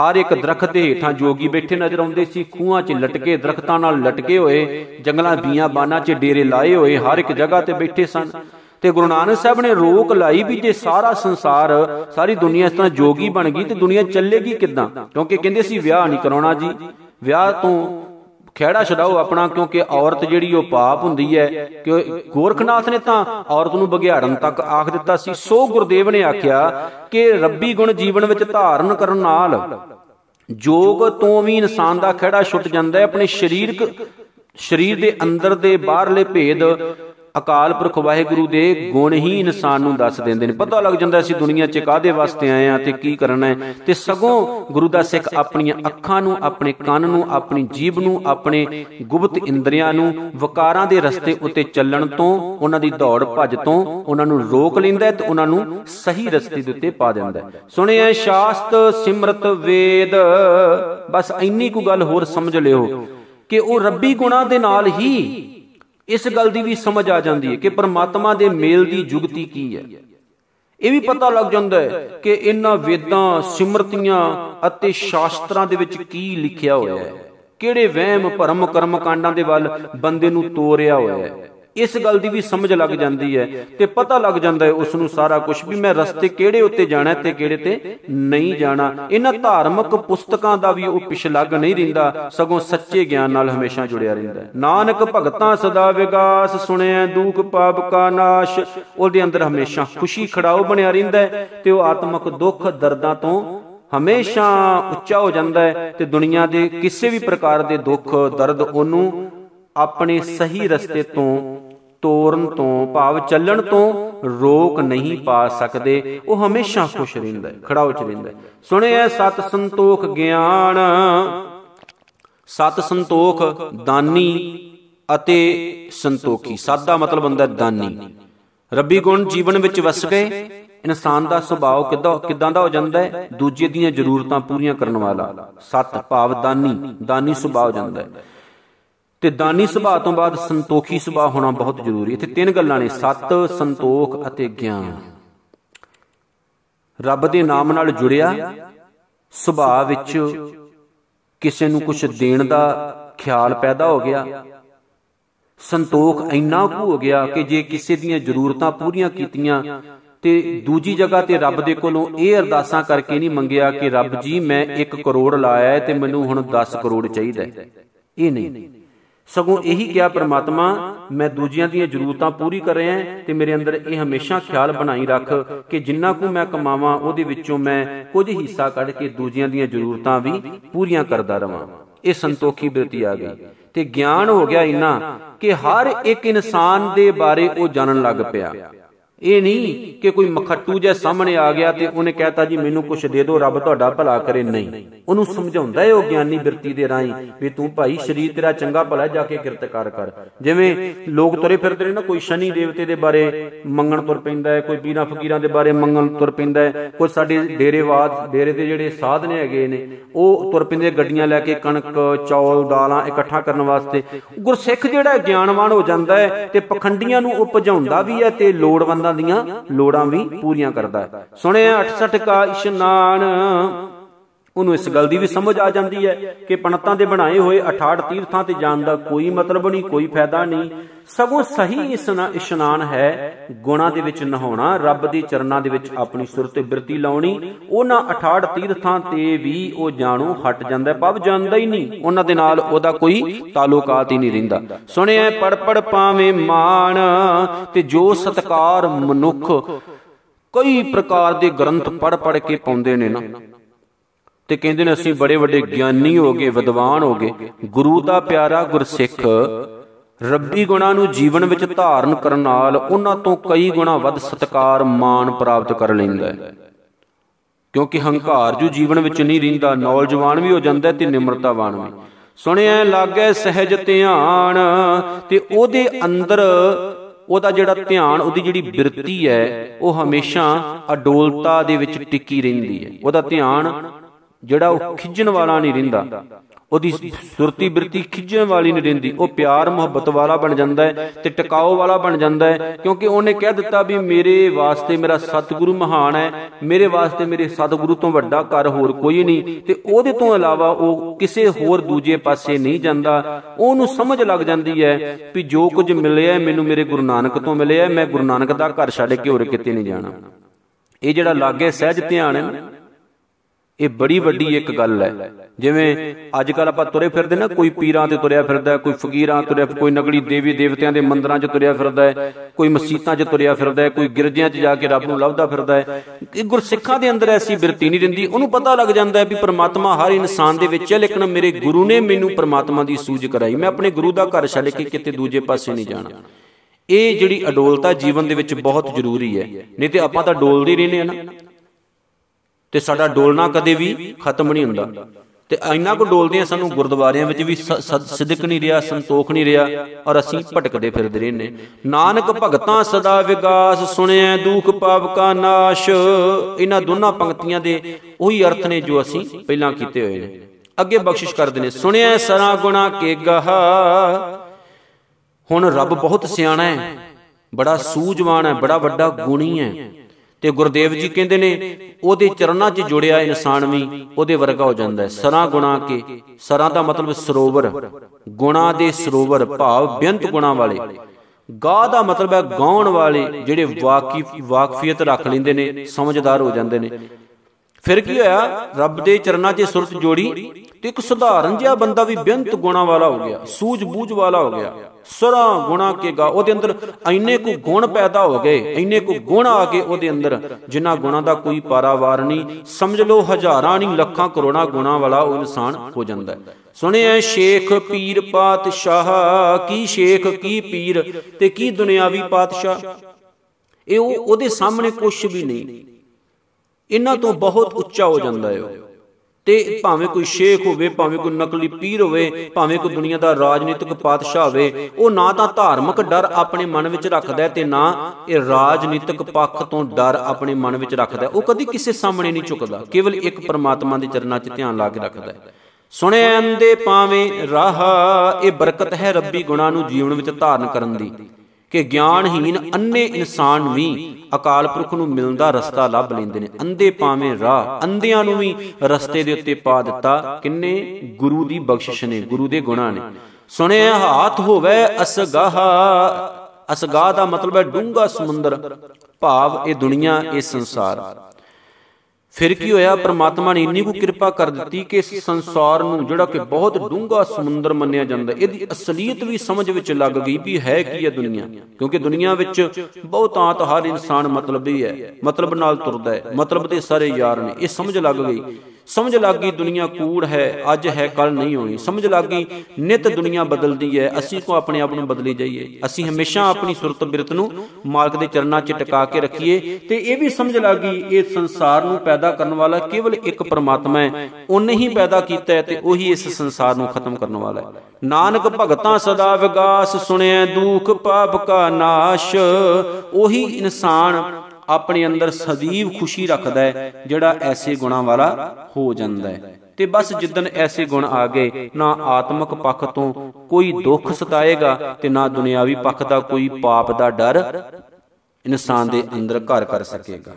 Speaker 1: ਹਰ ਇੱਕ ਦਰਖਤ ਦੇ ਹੇਠਾਂ ਜੋਗੀ ਬੈਠੇ ਨਜ਼ਰ ਆਉਂਦੇ ਸੀ, ਖੂਹਾਂ 'ਚ ਲਟਕੇ, ਦਰਖਤਾਂ ਨਾਲ ਲਟਕੇ ਹੋਏ, ਜੰਗਲਾਂ ਬੀਆਂ ਬਾਨਾਂ 'ਚ ਡੇਰੇ ਲਾਏ ਹੋਏ, ਹਰ ਇੱਕ ਜਗ੍ਹਾ ਤੇ ਬੈਠੇ ਸਨ। ਤੇ ਗੁਰੂ ਨਾਨਕ ਸਾਹਿਬ ਨੇ ਰੋਕ ਲਾਈ ਵੀ ਜੇ ਸਾਰਾ ਸੰਸਾਰ, ਸਾਰੀ ਦੁਨੀਆ ਇਸ ਤਰ੍ਹਾਂ ਜੋਗੀ ਬਣ ਗਈ ਤੇ ਦੁਨੀਆ ਚੱਲੇਗੀ ਕਿੱਦਾਂ? ਕਿਉਂਕਿ ਕਹਿੰਦੇ ਸੀ ਵਿਆਹ ਨਹੀਂ ਕਰਾਉਣਾ ਜੀ। ਵਿਆਹ ਤੋਂ ਖਿਹੜਾ ਛਡਾਓ ਆਪਣਾ, ਕਿਉਂਕਿ ਔਰਤ ਜਿਹੜੀ ਉਹ ਪਾਪ ਹੁੰਦੀ ਹੈ ਕਿ ਗੋਰਖਨਾਥ ਨੇ ਤਾਂ ਔਰਤ ਨੂੰ ਬਗਿਆੜਨ ਤੱਕ ਆਖ ਦਿੱਤਾ ਸੀ। ਸੋ ਗੁਰਦੇਵ ਨੇ ਆਖਿਆ ਕਿ ਰੱਬੀ ਗੁਣ ਜੀਵਨ ਵਿੱਚ ਧਾਰਨ ਕਰਨ ਨਾਲ ਜੋਗ ਤੋਂ ਵੀ ਇਨਸਾਨ ਦਾ ਖਿਹੜਾ ਛੁੱਟ ਜਾਂਦਾ ਹੈ। ਆਪਣੇ ਸਰੀਰਕ, ਸਰੀਰ ਦੇ ਅੰਦਰ ਦੇ ਬਾਹਰਲੇ ਭੇਦ ਅਕਾਲ ਪੁਰਖ ਵਾਹਿਗੁਰੂ ਦੇ ਗੁਣ ਹੀ ਇਨਸਾਨ ਨੂੰ ਦੱਸ ਦਿੰਦੇ ਨੇ। ਪਤਾ ਲੱਗ ਜਾਂਦਾ ਅਸੀਂ ਦੁਨੀਆ 'ਚ ਕਾਦੇ ਵਾਸਤੇ ਆਏ ਆ ਤੇ ਕੀ ਕਰਨਾ ਹੈ। ਤੇ ਸਗੋਂ ਗੁਰੂ ਦਾ ਸਿੱਖ ਆਪਣੀਆਂ ਅੱਖਾਂ ਨੂੰ, ਆਪਣੇ ਕੰਨ ਨੂੰ, ਆਪਣੀ ਜੀਭ ਨੂੰ, ਆਪਣੇ ਗੁਪਤ ਇੰਦਰੀਆਂ ਨੂੰ ਵਕਾਰਾਂ ਦੇ ਰਸਤੇ ਉੱਤੇ ਚੱਲਣ ਤੋਂ, ਉਹਨਾਂ ਦੀ ਦੌੜ ਭੱਜ ਤੋਂ, ਉਹਨਾਂ ਨੂੰ ਰੋਕ ਲੈਂਦਾ ਤੇ ਉਹਨਾਂ ਨੂੰ ਸਹੀ ਰਸਤੇ ਦੇ ਉੱਤੇ ਪਾ ਦਿੰਦਾ ਸੁਣਿਆ ਸ਼ਾਸਤ ਸਿਮਰਤ ਵੇਦ। ਬਸ ਇੰਨੀ ਕੁ ਗੱਲ ਹੋਰ ਸਮਝ ਲਿਓ ਕਿ ਉਹ ਰੱਬੀ ਗੁਣਾ ਦੇ ਨਾਲ ਹੀ ਇਸ ਗੱਲ ਦੀ ਵੀ ਸਮਝ ਆ ਜਾਂਦੀ ਹੈ ਕਿ ਪਰਮਾਤਮਾ ਦੇ ਮੇਲ ਦੀ ਜੁਗਤੀ ਕੀ ਹੈ। ਇਹ ਵੀ ਪਤਾ ਲੱਗ ਜਾਂਦਾ ਹੈ ਕਿ ਇਹਨਾਂ ਵੇਦਾਂ, ਸਿਮਰਤੀਆਂ ਅਤੇ ਸ਼ਾਸਤਰਾਂ ਦੇ ਵਿੱਚ ਕੀ ਲਿਖਿਆ ਹੋਇਆ ਹੈ। ਕਿਹੜੇ ਵਹਿਮ, ਭਰਮ ਕਰਮ ਕਾਂਡਾਂ ਦੇ ਵੱਲ ਬੰਦੇ ਨੂੰ ਤੋਰਿਆ ਹੋਇਆ ਹੈ। ਇਸ ਗੱਲ ਦੀ ਵੀ ਸਮਝ ਲੱਗ ਜਾਂਦੀ ਹੈ ਤੇ ਪਤਾ ਲੱਗ ਜਾਂਦਾ ਹੈ ਉਸ ਨੂੰ ਸਾਰਾ ਕੁਝ ਵੀ ਮੈਂ ਰਸਤੇ ਕਿਹੜੇ ਉੱਤੇ ਜਾਣਾ ਤੇ ਕਿਹੜੇ ਤੇ ਨਹੀਂ ਜਾਣਾ। ਇਹਨਾਂ ਧਾਰਮਿਕ ਪੁਸਤਕਾਂ ਦਾ ਵੀ ਉਹ ਪਿਛਲੱਗ ਨਹੀਂ ਰਹਿੰਦਾ ਸਗੋਂ ਸੱਚੇ ਗਿਆਨ ਨਾਲ ਹਮੇਸ਼ਾ ਜੁੜਿਆ ਰਹਿੰਦਾ ਹੈ। ਨਾਨਕ ਭਗਤਾਂ ਸਦਾ ਵਿਗਾਸ ਸੁਣਿਆ, ਦੁਖ ਪਾਪ ਕਾ ਨਾਸ਼, ਉਹਦੇ ਅੰਦਰ ਹਮੇਸ਼ਾ ਖੁਸ਼ੀ ਖੜਾਓ ਬਣਿਆ ਰਹਿੰਦਾ ਹੈ ਤੇ ਉਹ ਆਤਮਿਕ ਦੁੱਖ ਦਰਦਾਂ ਤੋਂ ਹਮੇਸ਼ਾ ਉੱਚਾ ਹੋ ਜਾਂਦਾ ਹੈ ਤੇ ਦੁਨੀਆ ਦੇ ਕਿਸੇ ਵੀ ਪ੍ਰਕਾਰ ਦੇ ਦੁੱਖ ਦਰਦ ਉਹਨੂੰ ਆਪਣੇ ਸਹੀ ਰਸਤੇ ਤੋਂ ਤੋਰਨ ਤੋਂ, ਭਾਵ ਚੱਲਣ ਤੋਂ ਰੋਕ ਨਹੀਂ ਪਾ ਸਕਦੇ। ਉਹ ਹਮੇਸ਼ਾ ਖੁਸ਼ ਰਹਿੰਦਾ ਹੈ ਖੜਾ ਚ ਰਹਿੰਦਾ ਹੈ। ਸੁਣਿਆ ਸਤ ਸੰਤੋਖ ਗਿਆਨ, ਸਤ ਸੰਤੋਖ ਦਾਨੀ ਅਤੇ ਸੰਤੋਖੀ। ਸਤ ਦਾ ਮਤਲਬ ਹੁੰਦਾ ਦਾਨੀ। ਰੱਬੀ ਗੁਣ ਜੀਵਨ ਵਿੱਚ ਵਸ ਗਏ ਇਨਸਾਨ ਦਾ ਸੁਭਾਅ ਕਿਦਾਂ ਕਿਦਾਂ ਦਾ ਹੋ ਜਾਂਦਾ ਹੈ? ਦੂਜੇ ਦੀਆਂ ਜ਼ਰੂਰਤਾਂ ਪੂਰੀਆਂ ਕਰਨ ਵਾਲਾ। ਸਤ ਭਾਵ ਦਾਨੀ। ਦਾਨੀ ਸੁਭਾਅ ਹੋ ਜਾਂਦਾ ਹੈ। ਤੇ ਦਾਨੀ ਸੁਭਾਅ ਤੋਂ ਬਾਅਦ ਸੰਤੋਖੀ ਸੁਭਾਅ ਹੋਣਾ ਬਹੁਤ ਜ਼ਰੂਰੀ। ਇੱਥੇ ਤਿੰਨ ਗੱਲਾਂ ਨੇ, ਸਤ ਸੰਤੋਖ ਅਤੇ ਗਿਆਨ। ਰੱਬ ਦੇ ਨਾਮ ਨਾਲ ਜੁੜਿਆ ਸੁਭਾਅ ਵਿੱਚ ਕਿਸੇ ਨੂੰ ਕੁਝ ਦੇਣ ਦਾ ਖਿਆਲ ਪੈਦਾ ਹੋ ਗਿਆ। ਸੰਤੋਖ ਇੰਨਾ ਕੁ ਹੋ ਗਿਆ ਕਿ ਜੇ ਕਿਸੇ ਦੀਆਂ ਜ਼ਰੂਰਤਾਂ ਪੂਰੀਆਂ ਕੀਤੀਆਂ ਤੇ ਦੂਜੀ ਜਗ੍ਹਾ ਤੇ ਰੱਬ ਦੇ ਕੋਲੋਂ ਇਹ ਅਰਦਾਸਾਂ ਕਰਕੇ ਨਹੀਂ ਮੰਗਿਆ ਕਿ ਰੱਬ ਜੀ, ਮੈਂ 1 ਕਰੋੜ ਲਾਇਆ ਹੈ ਤੇ ਮੈਨੂੰ ਹੁਣ 10 ਕਰੋੜ ਚਾਹੀਦਾ ਇਹ ਨਹੀਂ। ਸਗੋਂ ਇਹੀ ਕਿਹਾ ਪ੍ਰਮਾਤਮਾ ਮੈਂ ਦੂਜਿਆਂ ਦੀਆਂ ਜ਼ਰੂਰਤਾਂ ਪੂਰੀ ਕਰ ਰਿਹਾ ਤੇ ਮੇਰੇ ਅੰਦਰ ਇਹ ਹਮੇਸ਼ਾ ਖਿਆਲ ਬਣਾਈ ਰੱਖ ਕਿ ਜਿੰਨਾ ਕੁ ਮੈਂ ਕਮਾਵਾਂ ਉਹਦੇ ਵਿੱਚੋਂ ਮੈਂ ਕੁਝ ਹਿੱਸਾ ਕੱਢ ਕੇ ਦੂਜਿਆਂ ਦੀਆਂ ਜ਼ਰੂਰਤਾਂ ਵੀ ਪੂਰੀਆਂ ਕਰਦਾ ਰਵਾਂ। ਇਹ ਸੰਤੋਖੀ ਬਿਰਤੀ ਆ ਗਈ। ਤੇ ਗਿਆਨ ਹੋ ਗਿਆ ਇੰਨਾ ਕਿ ਹਰ ਇੱਕ ਇਨਸਾਨ ਦੇ ਬਾਰੇ ਉਹ ਜਾਣਨ ਲੱਗ ਪਿਆ। ਇਹ ਨਹੀਂ ਕਿ ਕੋਈ ਮਖੱਟੂ ਜੇ ਸਾਹਮਣੇ ਆ ਗਿਆ ਤੇ ਉਹਨੇ ਕਹਿਤਾ ਜੀ, ਮੈਨੂੰ ਕੁਝ ਦੇ ਦਿਓ, ਰੱਬ ਤੁਹਾਡਾ ਭਲਾ ਕਰੇ। ਨਹੀਂ। ਉਹਨੂੰ ਸਮਝਾਉਂਦਾ ਹੈ ਉਹ ਗਿਆਨੀ ਬਿਰਤੀ ਦੇ ਰਾਹੀਂ ਵੀ ਤੂੰ ਭਾਈ ਸ਼ਰੀਰ ਤੇਰਾ ਚੰਗਾ ਭਲਾ ਜਾ ਕੇ ਕਿਰਤਕਾਰ ਕਰ। ਜਿਵੇਂ ਲੋਕ ਤੁਰੇ ਫਿਰਦੇ ਨੇ ਨਾ, ਕੋਈ ਸ਼ਨੀ ਦੇਵਤੇ ਦੇ ਬਾਰੇ ਮੰਗਣ ਤੁਰ ਪੈਂਦਾ ਹੈ, ਕੋਈ ਪੀਰਾਂ ਫਕੀਰਾਂ ਦੇ ਬਾਰੇ ਮੰਗਣ ਤੁਰ ਪੈਂਦਾ ਹੈ, ਕੋਈ ਸਾਡੇ ਡੇਰੇਵਾਦ, ਡੇਰੇ ਦੇ ਜਿਹੜੇ ਸਾਧਨੇ ਹੈਗੇ ਨੇ, ਉਹ ਤੁਰ ਪੈਂਦੇ ਗੱਡੀਆਂ ਲੈ ਕੇ, ਕਣਕ, ਚੌਲ, ਦਾਲਾਂ ਇਕੱਠਾ ਕਰਨ ਵਾਸਤੇ। ਗੁਰਸਿੱਖ ਜਿਹੜਾ ਗਿਆਨਵਾਨ ਹੋ ਜਾਂਦਾ ਹੈ ਤੇ ਪਖੰਡੀਆਂ ਨੂੰ ਉਹ ਭਜਾਉਂਦਾ ਵੀ ਹੈ ਤੇ ਲੋੜਵੰਦ ਬੰਦਾਂ ਦੀਆਂ ਲੋੜਾਂ ਵੀ ਪੂਰੀਆਂ ਕਰਦਾ ਹੈ। ਸੁਣਿਆ 68 ਕਾ ਇਸ਼ਨਾਨ। ਉਹਨੂੰ ਇਸ ਗੱਲ ਦੀ ਵੀ ਸਮਝ ਆ ਜਾਂਦੀ ਹੈ ਕਿ ਪੰਡਤਾਂ ਦੇ ਬਣਾਏ ਹੋਏ 68 ਤੀਰਥਾਂ ਤੇ ਜਾਣ ਦਾ ਕੋਈ ਮਤਲਬ ਨਹੀਂ, ਕੋਈ ਫਾਇਦਾ ਨਹੀਂ। ਸਗੋਂ ਸਹੀ ਇਸ਼ਨਾਨ ਹੈ ਗੁਣਾ ਦੇ ਵਿੱਚ ਨਹਾਉਣਾ, ਰੱਬ ਦੇ ਚਰਨਾਂ ਦੇ ਵਿੱਚ ਆਪਣੀ ਸੁਰਤ ਬਿਰਤੀ ਲਾਉਣੀ। ਉਹਨਾਂ 68 ਤੀਰਥਾਂ ਤੇ ਵੀ ਉਹ ਜਾਣੂ ਹਟ ਜਾਂਦਾ ਪਵ ਜਾਂਦਾ ਹੀ ਨਹੀਂ। ਉਹਨਾਂ ਦੇ ਨਾਲ ਉਹਦਾ ਕੋਈ ਤਾਲੁਕਾਤ ਹੀ ਨਹੀਂ ਰਹਿੰਦਾ। ਸੁਣਿਆ ਪੜ ਪੜ ਪਾਵੇਂ ਮਾਣ ਤੇ ਜੋ ਸਤਕਾਰ ਮਨੁੱਖ ਕਈ ਪ੍ਰਕਾਰ ਦੇ ਗ੍ਰੰਥ ਪੜ ਪੜ ਕੇ ਪਾਉਂਦੇ ਨੇ ਨਾ। ਤੇ ਕਹਿੰਦੇ ਨੇ ਅਸੀਂ ਬੜੇ ਵੱਡੇ ਗਿਆਨੀ ਹੋ ਗਏ ਵਿਦਵਾਨ ਹੋ ਗਏ ਗੁਰੂ ਦਾ ਪਿਆਰਾ ਗੁਰਸਿੱਖ ਰੱਬੀ ਗੁਣਾ ਨੂੰ ਜੀਵਨ ਵਿੱਚ ਧਾਰਨ ਕਰਨ ਨਾਲ ਉਹਨਾਂ ਤੋਂ ਕਈ ਗੁਣਾ ਵੱਧ ਸਤਕਾਰ ਮਾਣ ਪ੍ਰਾਪਤ ਕਰ ਲੈਂਦਾ ਹੈ। ਕਿਉਂਕਿ ਹੰਕਾਰ ਜੋ ਜੀਵਨ ਵਿੱਚ ਨਹੀਂ ਰਹਿੰਦਾ, ਨੌਜਵਾਨ ਵੀ ਹੋ ਜਾਂਦਾ ਤੇ ਨਿਮਰਤਾਵਾਨ ਵੀ। ਸੁਣਿਆ, ਲਾਗੇ ਸਹਿਜ ਧਿਆਨ ਤੇ ਉਹਦੇ ਅੰਦਰ ਉਹਦਾ ਜਿਹੜਾ ਧਿਆਨ, ਉਹਦੀ ਜਿਹੜੀ ਬਿਰਤੀ ਹੈ, ਉਹ ਹਮੇਸ਼ਾ ਅਡੋਲਤਾ ਦੇ ਵਿੱਚ ਟਿੱਕੀ ਰਹਿੰਦੀ ਹੈ। ਉਹਦਾ ਧਿਆਨ ਜਿਹੜਾ ਉਹ ਖਿੱਚਣ ਵਾਲਾ ਨਹੀਂ ਰਹਿੰਦਾ। ਉਹਦੀ ਸੁਰਤੀ ਬਿਰਤੀ ਖਿੱਚਣ ਵਾਲੀ ਨਹੀਂ ਰਹਿੰਦੀ। ਉਹ ਪਿਆਰ, ਮੁਹੱਬਤ ਵਾਲਾ ਬਣ ਜਾਂਦਾ ਹੈ ਤੇ ਟਿਕਾਓ ਵਾਲਾ ਬਣ ਜਾਂਦਾ ਹੈ, ਕਿਉਂਕਿ ਉਹਨੇ ਕਹਿ ਦਿੱਤਾ ਵੀ ਮੇਰੇ ਵਾਸਤੇ ਮੇਰਾ ਸਤਿਗੁਰੂ ਮਹਾਨ ਹੈ, ਮੇਰੇ ਵਾਸਤੇ ਮੇਰੇ ਸਤਿਗੁਰੂ ਤੋਂ ਵੱਡਾ ਘਰ ਹੋਰ ਕੋਈ ਨਹੀਂ ਤੇ ਉਹਦੇ ਤੋਂ ਇਲਾਵਾ ਉਹ ਕਿਸੇ ਹੋਰ ਦੂਜੇ ਪਾਸੇ ਨਹੀਂ ਜਾਂਦਾ। ਉਹਨੂੰ ਸਮਝ ਲੱਗ ਜਾਂਦੀ ਹੈ ਵੀ ਜੋ ਕੁਝ ਮਿਲਿਆ ਮੈਨੂੰ ਮੇਰੇ ਗੁਰੂ ਨਾਨਕ ਤੋਂ ਮਿਲਿਆ ਮੈਂ ਗੁਰੂ ਨਾਨਕ ਦਾ ਘਰ ਛੱਡ ਕੇ ਹੋਰ ਕਿਤੇ ਨਹੀਂ ਜਾਣਾ। ਇਹ ਜਿਹੜਾ ਲਾਗੇ ਸਹਿਜ ਧਿਆਨ ਹੈ ਇਹ ਬੜੀ ਵੱਡੀ ਇੱਕ ਗੱਲ ਹੈ। ਜਿਵੇਂ ਅੱਜ ਕੱਲ ਆਪਾਂ ਤੁਰੇ ਫਿਰਦੇ ਨਾ, ਕੋਈ ਪੀਰਾਂ ਤੇ ਤੁਰਿਆ ਫਿਰਦਾ ਕੋਈ ਫਕੀਰਾਂ ਤੁਰਿਆ ਕੋਈ ਨਗੜੀ ਦੇਵੀ ਦੇਵਤਿਆਂ ਦੇ ਮੰਦਰਾਂ 'ਚ ਤੁਰਿਆ ਫਿਰਦਾ ਹੈ, ਕੋਈ ਮਸੀਤਾਂ 'ਚ ਤੁਰਿਆ ਫਿਰਦਾ ਹੈ, ਕੋਈ ਗਿਰਜਿਆਂ 'ਚ ਜਾ ਕੇ ਰੱਬ ਨੂੰ ਲੱਭਦਾ ਫਿਰਦਾ ਹੈ। ਇਹ ਗੁਰਸਿੱਖਾਂ ਦੇ ਅੰਦਰ ਐਸੀ ਬਿਰਤੀ ਨਹੀਂ ਰਹਿੰਦੀ ਉਹਨੂੰ ਪਤਾ ਲੱਗ ਜਾਂਦਾ ਹੈ ਵੀ ਪ੍ਰਮਾਤਮਾ ਹਰ ਇਨਸਾਨ ਦੇ ਵਿੱਚ ਹੈ, ਲੇਕਿਨ ਮੇਰੇ ਗੁਰੂ ਨੇ ਮੈਨੂੰ ਪ੍ਰਮਾਤਮਾ ਦੀ ਸੂਝ ਕਰਾਈ। ਮੈਂ ਆਪਣੇ ਗੁਰੂ ਦਾ ਘਰ ਛੱਡ ਕੇ ਕਿਤੇ ਦੂਜੇ ਪਾਸੇ ਨਹੀਂ ਜਾਣਾ। ਇਹ ਜਿਹੜੀ ਅਡੋਲਤਾ ਜੀਵਨ ਦੇ ਵਿੱਚ ਬਹੁਤ ਜ਼ਰੂਰੀ ਹੈ। ਨਹੀਂ ਤੇ ਆਪਾਂ ਤਾਂ ਡੋਲਦੇ ਰਹਿੰਦੇ ਆ ਨਾ। ਤੇ ਸਾਡਾ ਡੋਲਣਾ ਕਦੇ ਵੀ ਖਤਮ ਨਹੀਂ ਹੁੰਦਾ। ਤੇ ਇੰਨਾ ਕੋ ਡੋਲਦੇ ਆ ਸਾਨੂੰ ਗੁਰਦੁਆਰਿਆਂ ਵਿੱਚ ਵੀ ਸਿੱਧਕ ਨਹੀਂ ਰਿਹਾ ਸੰਤੋਖ ਨਹੀਂ ਰਿਹਾ ਔਰ ਅਸੀਂ ਭਟਕਦੇ ਫਿਰਦੇ ਰਹਿੰਨੇ ਨਾਨਕ ਭਗਤਾਂ ਸਦਾ ਵਿਗਾਸ ਸੁਣਿਆ ਦੁਖ ਪਾਪ ਕਾ ਨਾਸ਼। ਇਹਨਾਂ ਦੋਨਾਂ ਪੰਕਤੀਆਂ ਦੇ ਉਹੀ ਅਰਥ ਨੇ ਜੋ ਅਸੀਂ ਪਹਿਲਾਂ ਕੀਤੇ ਹੋਏ ਨੇ। ਅੱਗੇ ਬਖਸ਼ਿਸ਼ ਕਰਦੇ ਨੇ। ਸੁਣਿਆ ਸਰਾ ਗੁਣਾ ਕੇ ਗਹ। ਹੁਣ ਰੱਬ ਬਹੁਤ ਸਿਆਣਾ ਹੈ। ਬੜਾ ਸੂਝਵਾਨ ਹੈ ਬੜਾ ਵੱਡਾ ਗੁਣੀ ਹੈ। ਤੇ ਗੁਰਦੇਵ ਜੀ ਕਹਿੰਦੇ ਨੇ, ਉਹਦੇ ਚਰਨਾਂ 'ਚ ਜੁੜਿਆ ਇਨਸਾਨ ਵੀ ਉਹਦੇ ਵਰਗਾ ਹੋ ਜਾਂਦਾ ਹੈ। ਸਰਾਂ ਗੁਣਾ ਕੇ, ਸਰਾਂ ਦਾ ਮਤਲਬ ਸਰੋਵਰ, ਗੁਣਾ ਦੇ ਸਰੋਵਰ ਭਾਵ ਬੇਅੰਤ ਗੁਣਾ ਵਾਲੇ। ਗਾ ਦਾ ਮਤਲਬ ਹੈ ਗਾਉਣ ਵਾਲੇ ਜਿਹੜੇ ਵਾਕਿਫ ਵਾਕਫੀਅਤ ਰੱਖ ਲੈਂਦੇ ਨੇ, ਸਮਝਦਾਰ ਹੋ ਜਾਂਦੇ ਨੇ। ਫਿਰ ਕੀ ਹੋਇਆ? ਰੱਬ ਦੇ ਚਰਨਾਂ 'ਚ ਸੁਰਤ ਜੋੜੀ ਤੇ ਇੱਕ ਸਧਾਰਨ ਜਿਹਾ ਬੰਦਾ ਵੀ ਬੇਅੰਤ ਗੁਣਾ ਵਾਲਾ ਹੋ ਗਿਆ ਸੂਝ-ਬੂਝ ਵਾਲਾ ਹੋ ਗਿਆ। ਸਰਾ ਗੁਣਾ ਕੇਗਾ ਉਹਦੇ ਅੰਦਰ ਐਨੇ ਕੋ ਗੁਣ ਪੈਦਾ ਹੋ ਗਏ ਐਨੇ ਕੋ ਗੁਣ ਆ ਕੇ ਉਹਦੇ ਅੰਦਰ, ਜਿਨ੍ਹਾਂ ਗੁਣਾਂ ਦਾ ਕੋਈ ਪਾਰਾਵਾਰ ਨਹੀਂ। ਸਮਝ ਲਓ, ਹਜ਼ਾਰਾਂ ਨਹੀਂ, ਲੱਖਾਂ ਕਰੋੜਾਂ ਗੁਣਾਂ ਵਾਲਾ ਉਹ ਇਨਸਾਨ ਹੋ ਜਾਂਦਾ ਹੈ। ਸੁਣਿਆ, ਸ਼ੇਖ ਪੀਰ ਪਾਤਸ਼ਾਹ, ਕੀ ਸ਼ੇਖ, ਕੀ ਪੀਰ ਤੇ ਕੀ ਦੁਨਿਆਵੀ ਪਾਤਸ਼ਾਹ? ਇਹ ਉਹਦੇ ਸਾਹਮਣੇ ਕੁਝ ਵੀ ਨਹੀਂ। ਇਹਨਾਂ ਤੋਂ ਬਹੁਤ ਉੱਚਾ ਹੋ ਜਾਂਦਾ ਹੈ ਤੇ ਭਾਵੇਂ ਕੋਈ ਸ਼ੇਖ ਹੋਵੇ ਭਾਵੇਂ ਕੋਈ ਨਕਲੀ ਪੀਰ ਹੋਵੇ ਭਾਵੇਂ ਕੋਈ ਦੁਨੀਆ ਦਾ ਰਾਜਨੀਤਿਕ ਪਾਤਸ਼ਾਹ ਹੋਵੇ ਉਹ ਨਾ ਤਾਂ ਧਾਰਮਿਕ ਡਰ ਆਪਣੇ ਮਨ ਵਿੱਚ ਰੱਖਦਾ ਤੇ ਨਾ ਇਹ ਰਾਜਨੀਤਿਕ ਪੱਖ ਤੋਂ ਡਰ ਆਪਣੇ ਮਨ ਵਿੱਚ ਰੱਖਦਾ ਉਹ ਕਦੀ ਕਿਸੇ ਸਾਹਮਣੇ ਨਹੀਂ ਝੁਕਦਾ ਕੇਵਲ ਇੱਕ ਪਰਮਾਤਮਾ ਦੇ ਚਰਨਾਂ 'ਚ ਧਿਆਨ ਲਾ ਕੇ ਰੱਖਦਾ ਹੈ। ਸੁਣਿਆ ਅੰਦੇ ਪਾਵੇਂ ਰਾਹ ਇਹ ਬਰਕਤ ਹੈ ਰੱਬੀ ਗੁਣਾ ਨੂੰ ਜੀਵਨ ਵਿੱਚ ਧਾਰਨ ਕਰਨ ਦੀ। ਕਿ ਗਿਆਨਹੀਨ ਅੰਨੇ ਇਨਸਾਨ ਵੀ ਅਕਾਲ ਪੁਰਖ ਨੂੰ ਮਿਲਦਾ ਰਸਤਾ ਲੱਭ ਲੈਂਦੇ ਨੇ। ਅੰਧੇ ਪਾਵੇਂ ਰਾਹ, ਅੰਧਿਆਂ ਨੂੰ ਵੀ ਰਸਤੇ ਦੇ ਉੱਤੇ ਪਾ ਦਿੱਤਾ। ਕਿੰਨੇ ਗੁਰੂ ਦੀ ਬਖਸ਼ਿਸ਼ ਨੇ, ਗੁਰੂ ਦੇ ਗੁਣਾ ਨੇ। ਸੁਣਿਆ, ਹਾਥ ਹੋਵੇ ਅਸਗਾਹ। ਅਸਗਾਹ ਦਾ ਮਤਲਬ ਹੈ ਡੂੰਗਾ ਸਮੁੰਦਰ। ਭਾਵ ਇਹ ਦੁਨੀਆ, ਇਹ ਸੰਸਾਰ। ਫਿਰ ਕੀ ਹੋਇਆ? ਪ੍ਰਮਾਤਮਾ ਨੇ ਇੰਨੀ ਕੁ ਕਿਰਪਾ ਕਰ ਦਿੱਤੀ ਕਿ ਇਸ ਸੰਸਾਰ ਨੂੰ ਜਿਹੜਾ ਕਿ ਬਹੁਤ ਡੂੰਘਾ ਸਮੁੰਦਰ ਮੰਨਿਆ ਜਾਂਦਾ ਇਹਦੀ ਅਸਲੀਅਤ ਵੀ ਸਮਝ ਵਿੱਚ ਲੱਗ ਗਈ ਵੀ ਹੈ ਕੀ ਹੈ ਦੁਨੀਆ। ਕਿਉਂਕਿ ਦੁਨੀਆ ਵਿੱਚ ਬਹੁਤਾਂਤ ਹਰ ਇਨਸਾਨ ਮਤਲਬੀ ਹੈ, ਮਤਲਬ ਨਾਲ ਤੁਰਦਾ ਹੈ, ਮਤਲਬ ਦੇ ਸਾਰੇ ਯਾਰ ਨੇ, ਇਹ ਸਮਝ ਲੱਗ ਗਈ। ਸਮਝ ਲੱਗੀ ਦੁਨੀਆ ਕੂੜ ਹੈ, ਅੱਜ ਹੈ ਕੱਲ ਨਹੀਂ ਹੋਣੀ। ਸਮਝ ਲੱਗੀ, ਨਿਤ ਦੁਨੀਆ ਬਦਲਦੀ ਹੈ, ਅਸੀਂ ਕੋ ਆਪਣੇ ਆਪ ਨੂੰ ਬਦਲੀ ਜਾਈਏ? ਅਸੀਂ ਹਮੇਸ਼ਾ ਆਪਣੀ ਸੁਰਤ ਬਿਰਤ ਨੂੰ ਮਾਲਕ ਦੇ ਚਰਨਾਂ 'ਚ ਟਿਕਾ ਕੇ ਰੱਖੀਏ ਤੇ ਇਹ ਵੀ ਸਮਝ ਲੱਗੀ, ਇਹ ਸੰਸਾਰ ਨੂੰ ਪੈਦਾ ਕਰਨ ਵਾਲਾ ਕੇਵਲ ਇੱਕ ਪਰਮਾਤਮਾ ਹੈ। ਉਹਨੇ ਹੀ ਪੈਦਾ ਕੀਤਾ ਹੈ ਤੇ ਉਹੀ ਇਸ ਸੰਸਾਰ ਨੂੰ ਖਤਮ ਕਰਨ ਵਾਲਾ ਹੈ। ਨਾਨਕ ਭਗਤਾਂ ਸਦਾ ਵਿਗਾਸ ਸੁਣਿਆ, ਦੁੱਖ ਪਾਪ ਕਾ ਨਾਸ਼। ਉਹੀ ਇਨਸਾਨ ਆਪਣੇ ਅੰਦਰ ਸਦੀਵ ਖੁਸ਼ੀ ਰੱਖਦਾ ਹੈ, ਜਿਹੜਾ ਐਸੇ ਗੁਣਾਂ ਵਾਲਾ ਹੋ ਜਾਂਦਾ ਹੈ। ਤੇ ਬਸ ਜਿੱਦਨ ਐਸੇ ਗੁਣ ਆ ਗਏ, ਨਾ ਆਤਮਿਕ ਪੱਖ ਤੋਂ ਕੋਈ ਦੁੱਖ ਸਤਾਏਗਾ ਤੇ ਨਾ ਦੁਨਿਆਵੀ ਪੱਖ ਦਾ ਕੋਈ ਪਾਪ ਦਾ ਡਰ ਇਨਸਾਨ ਦੇ ਅੰਦਰ ਘਰ ਕਰ ਸਕੇਗਾ।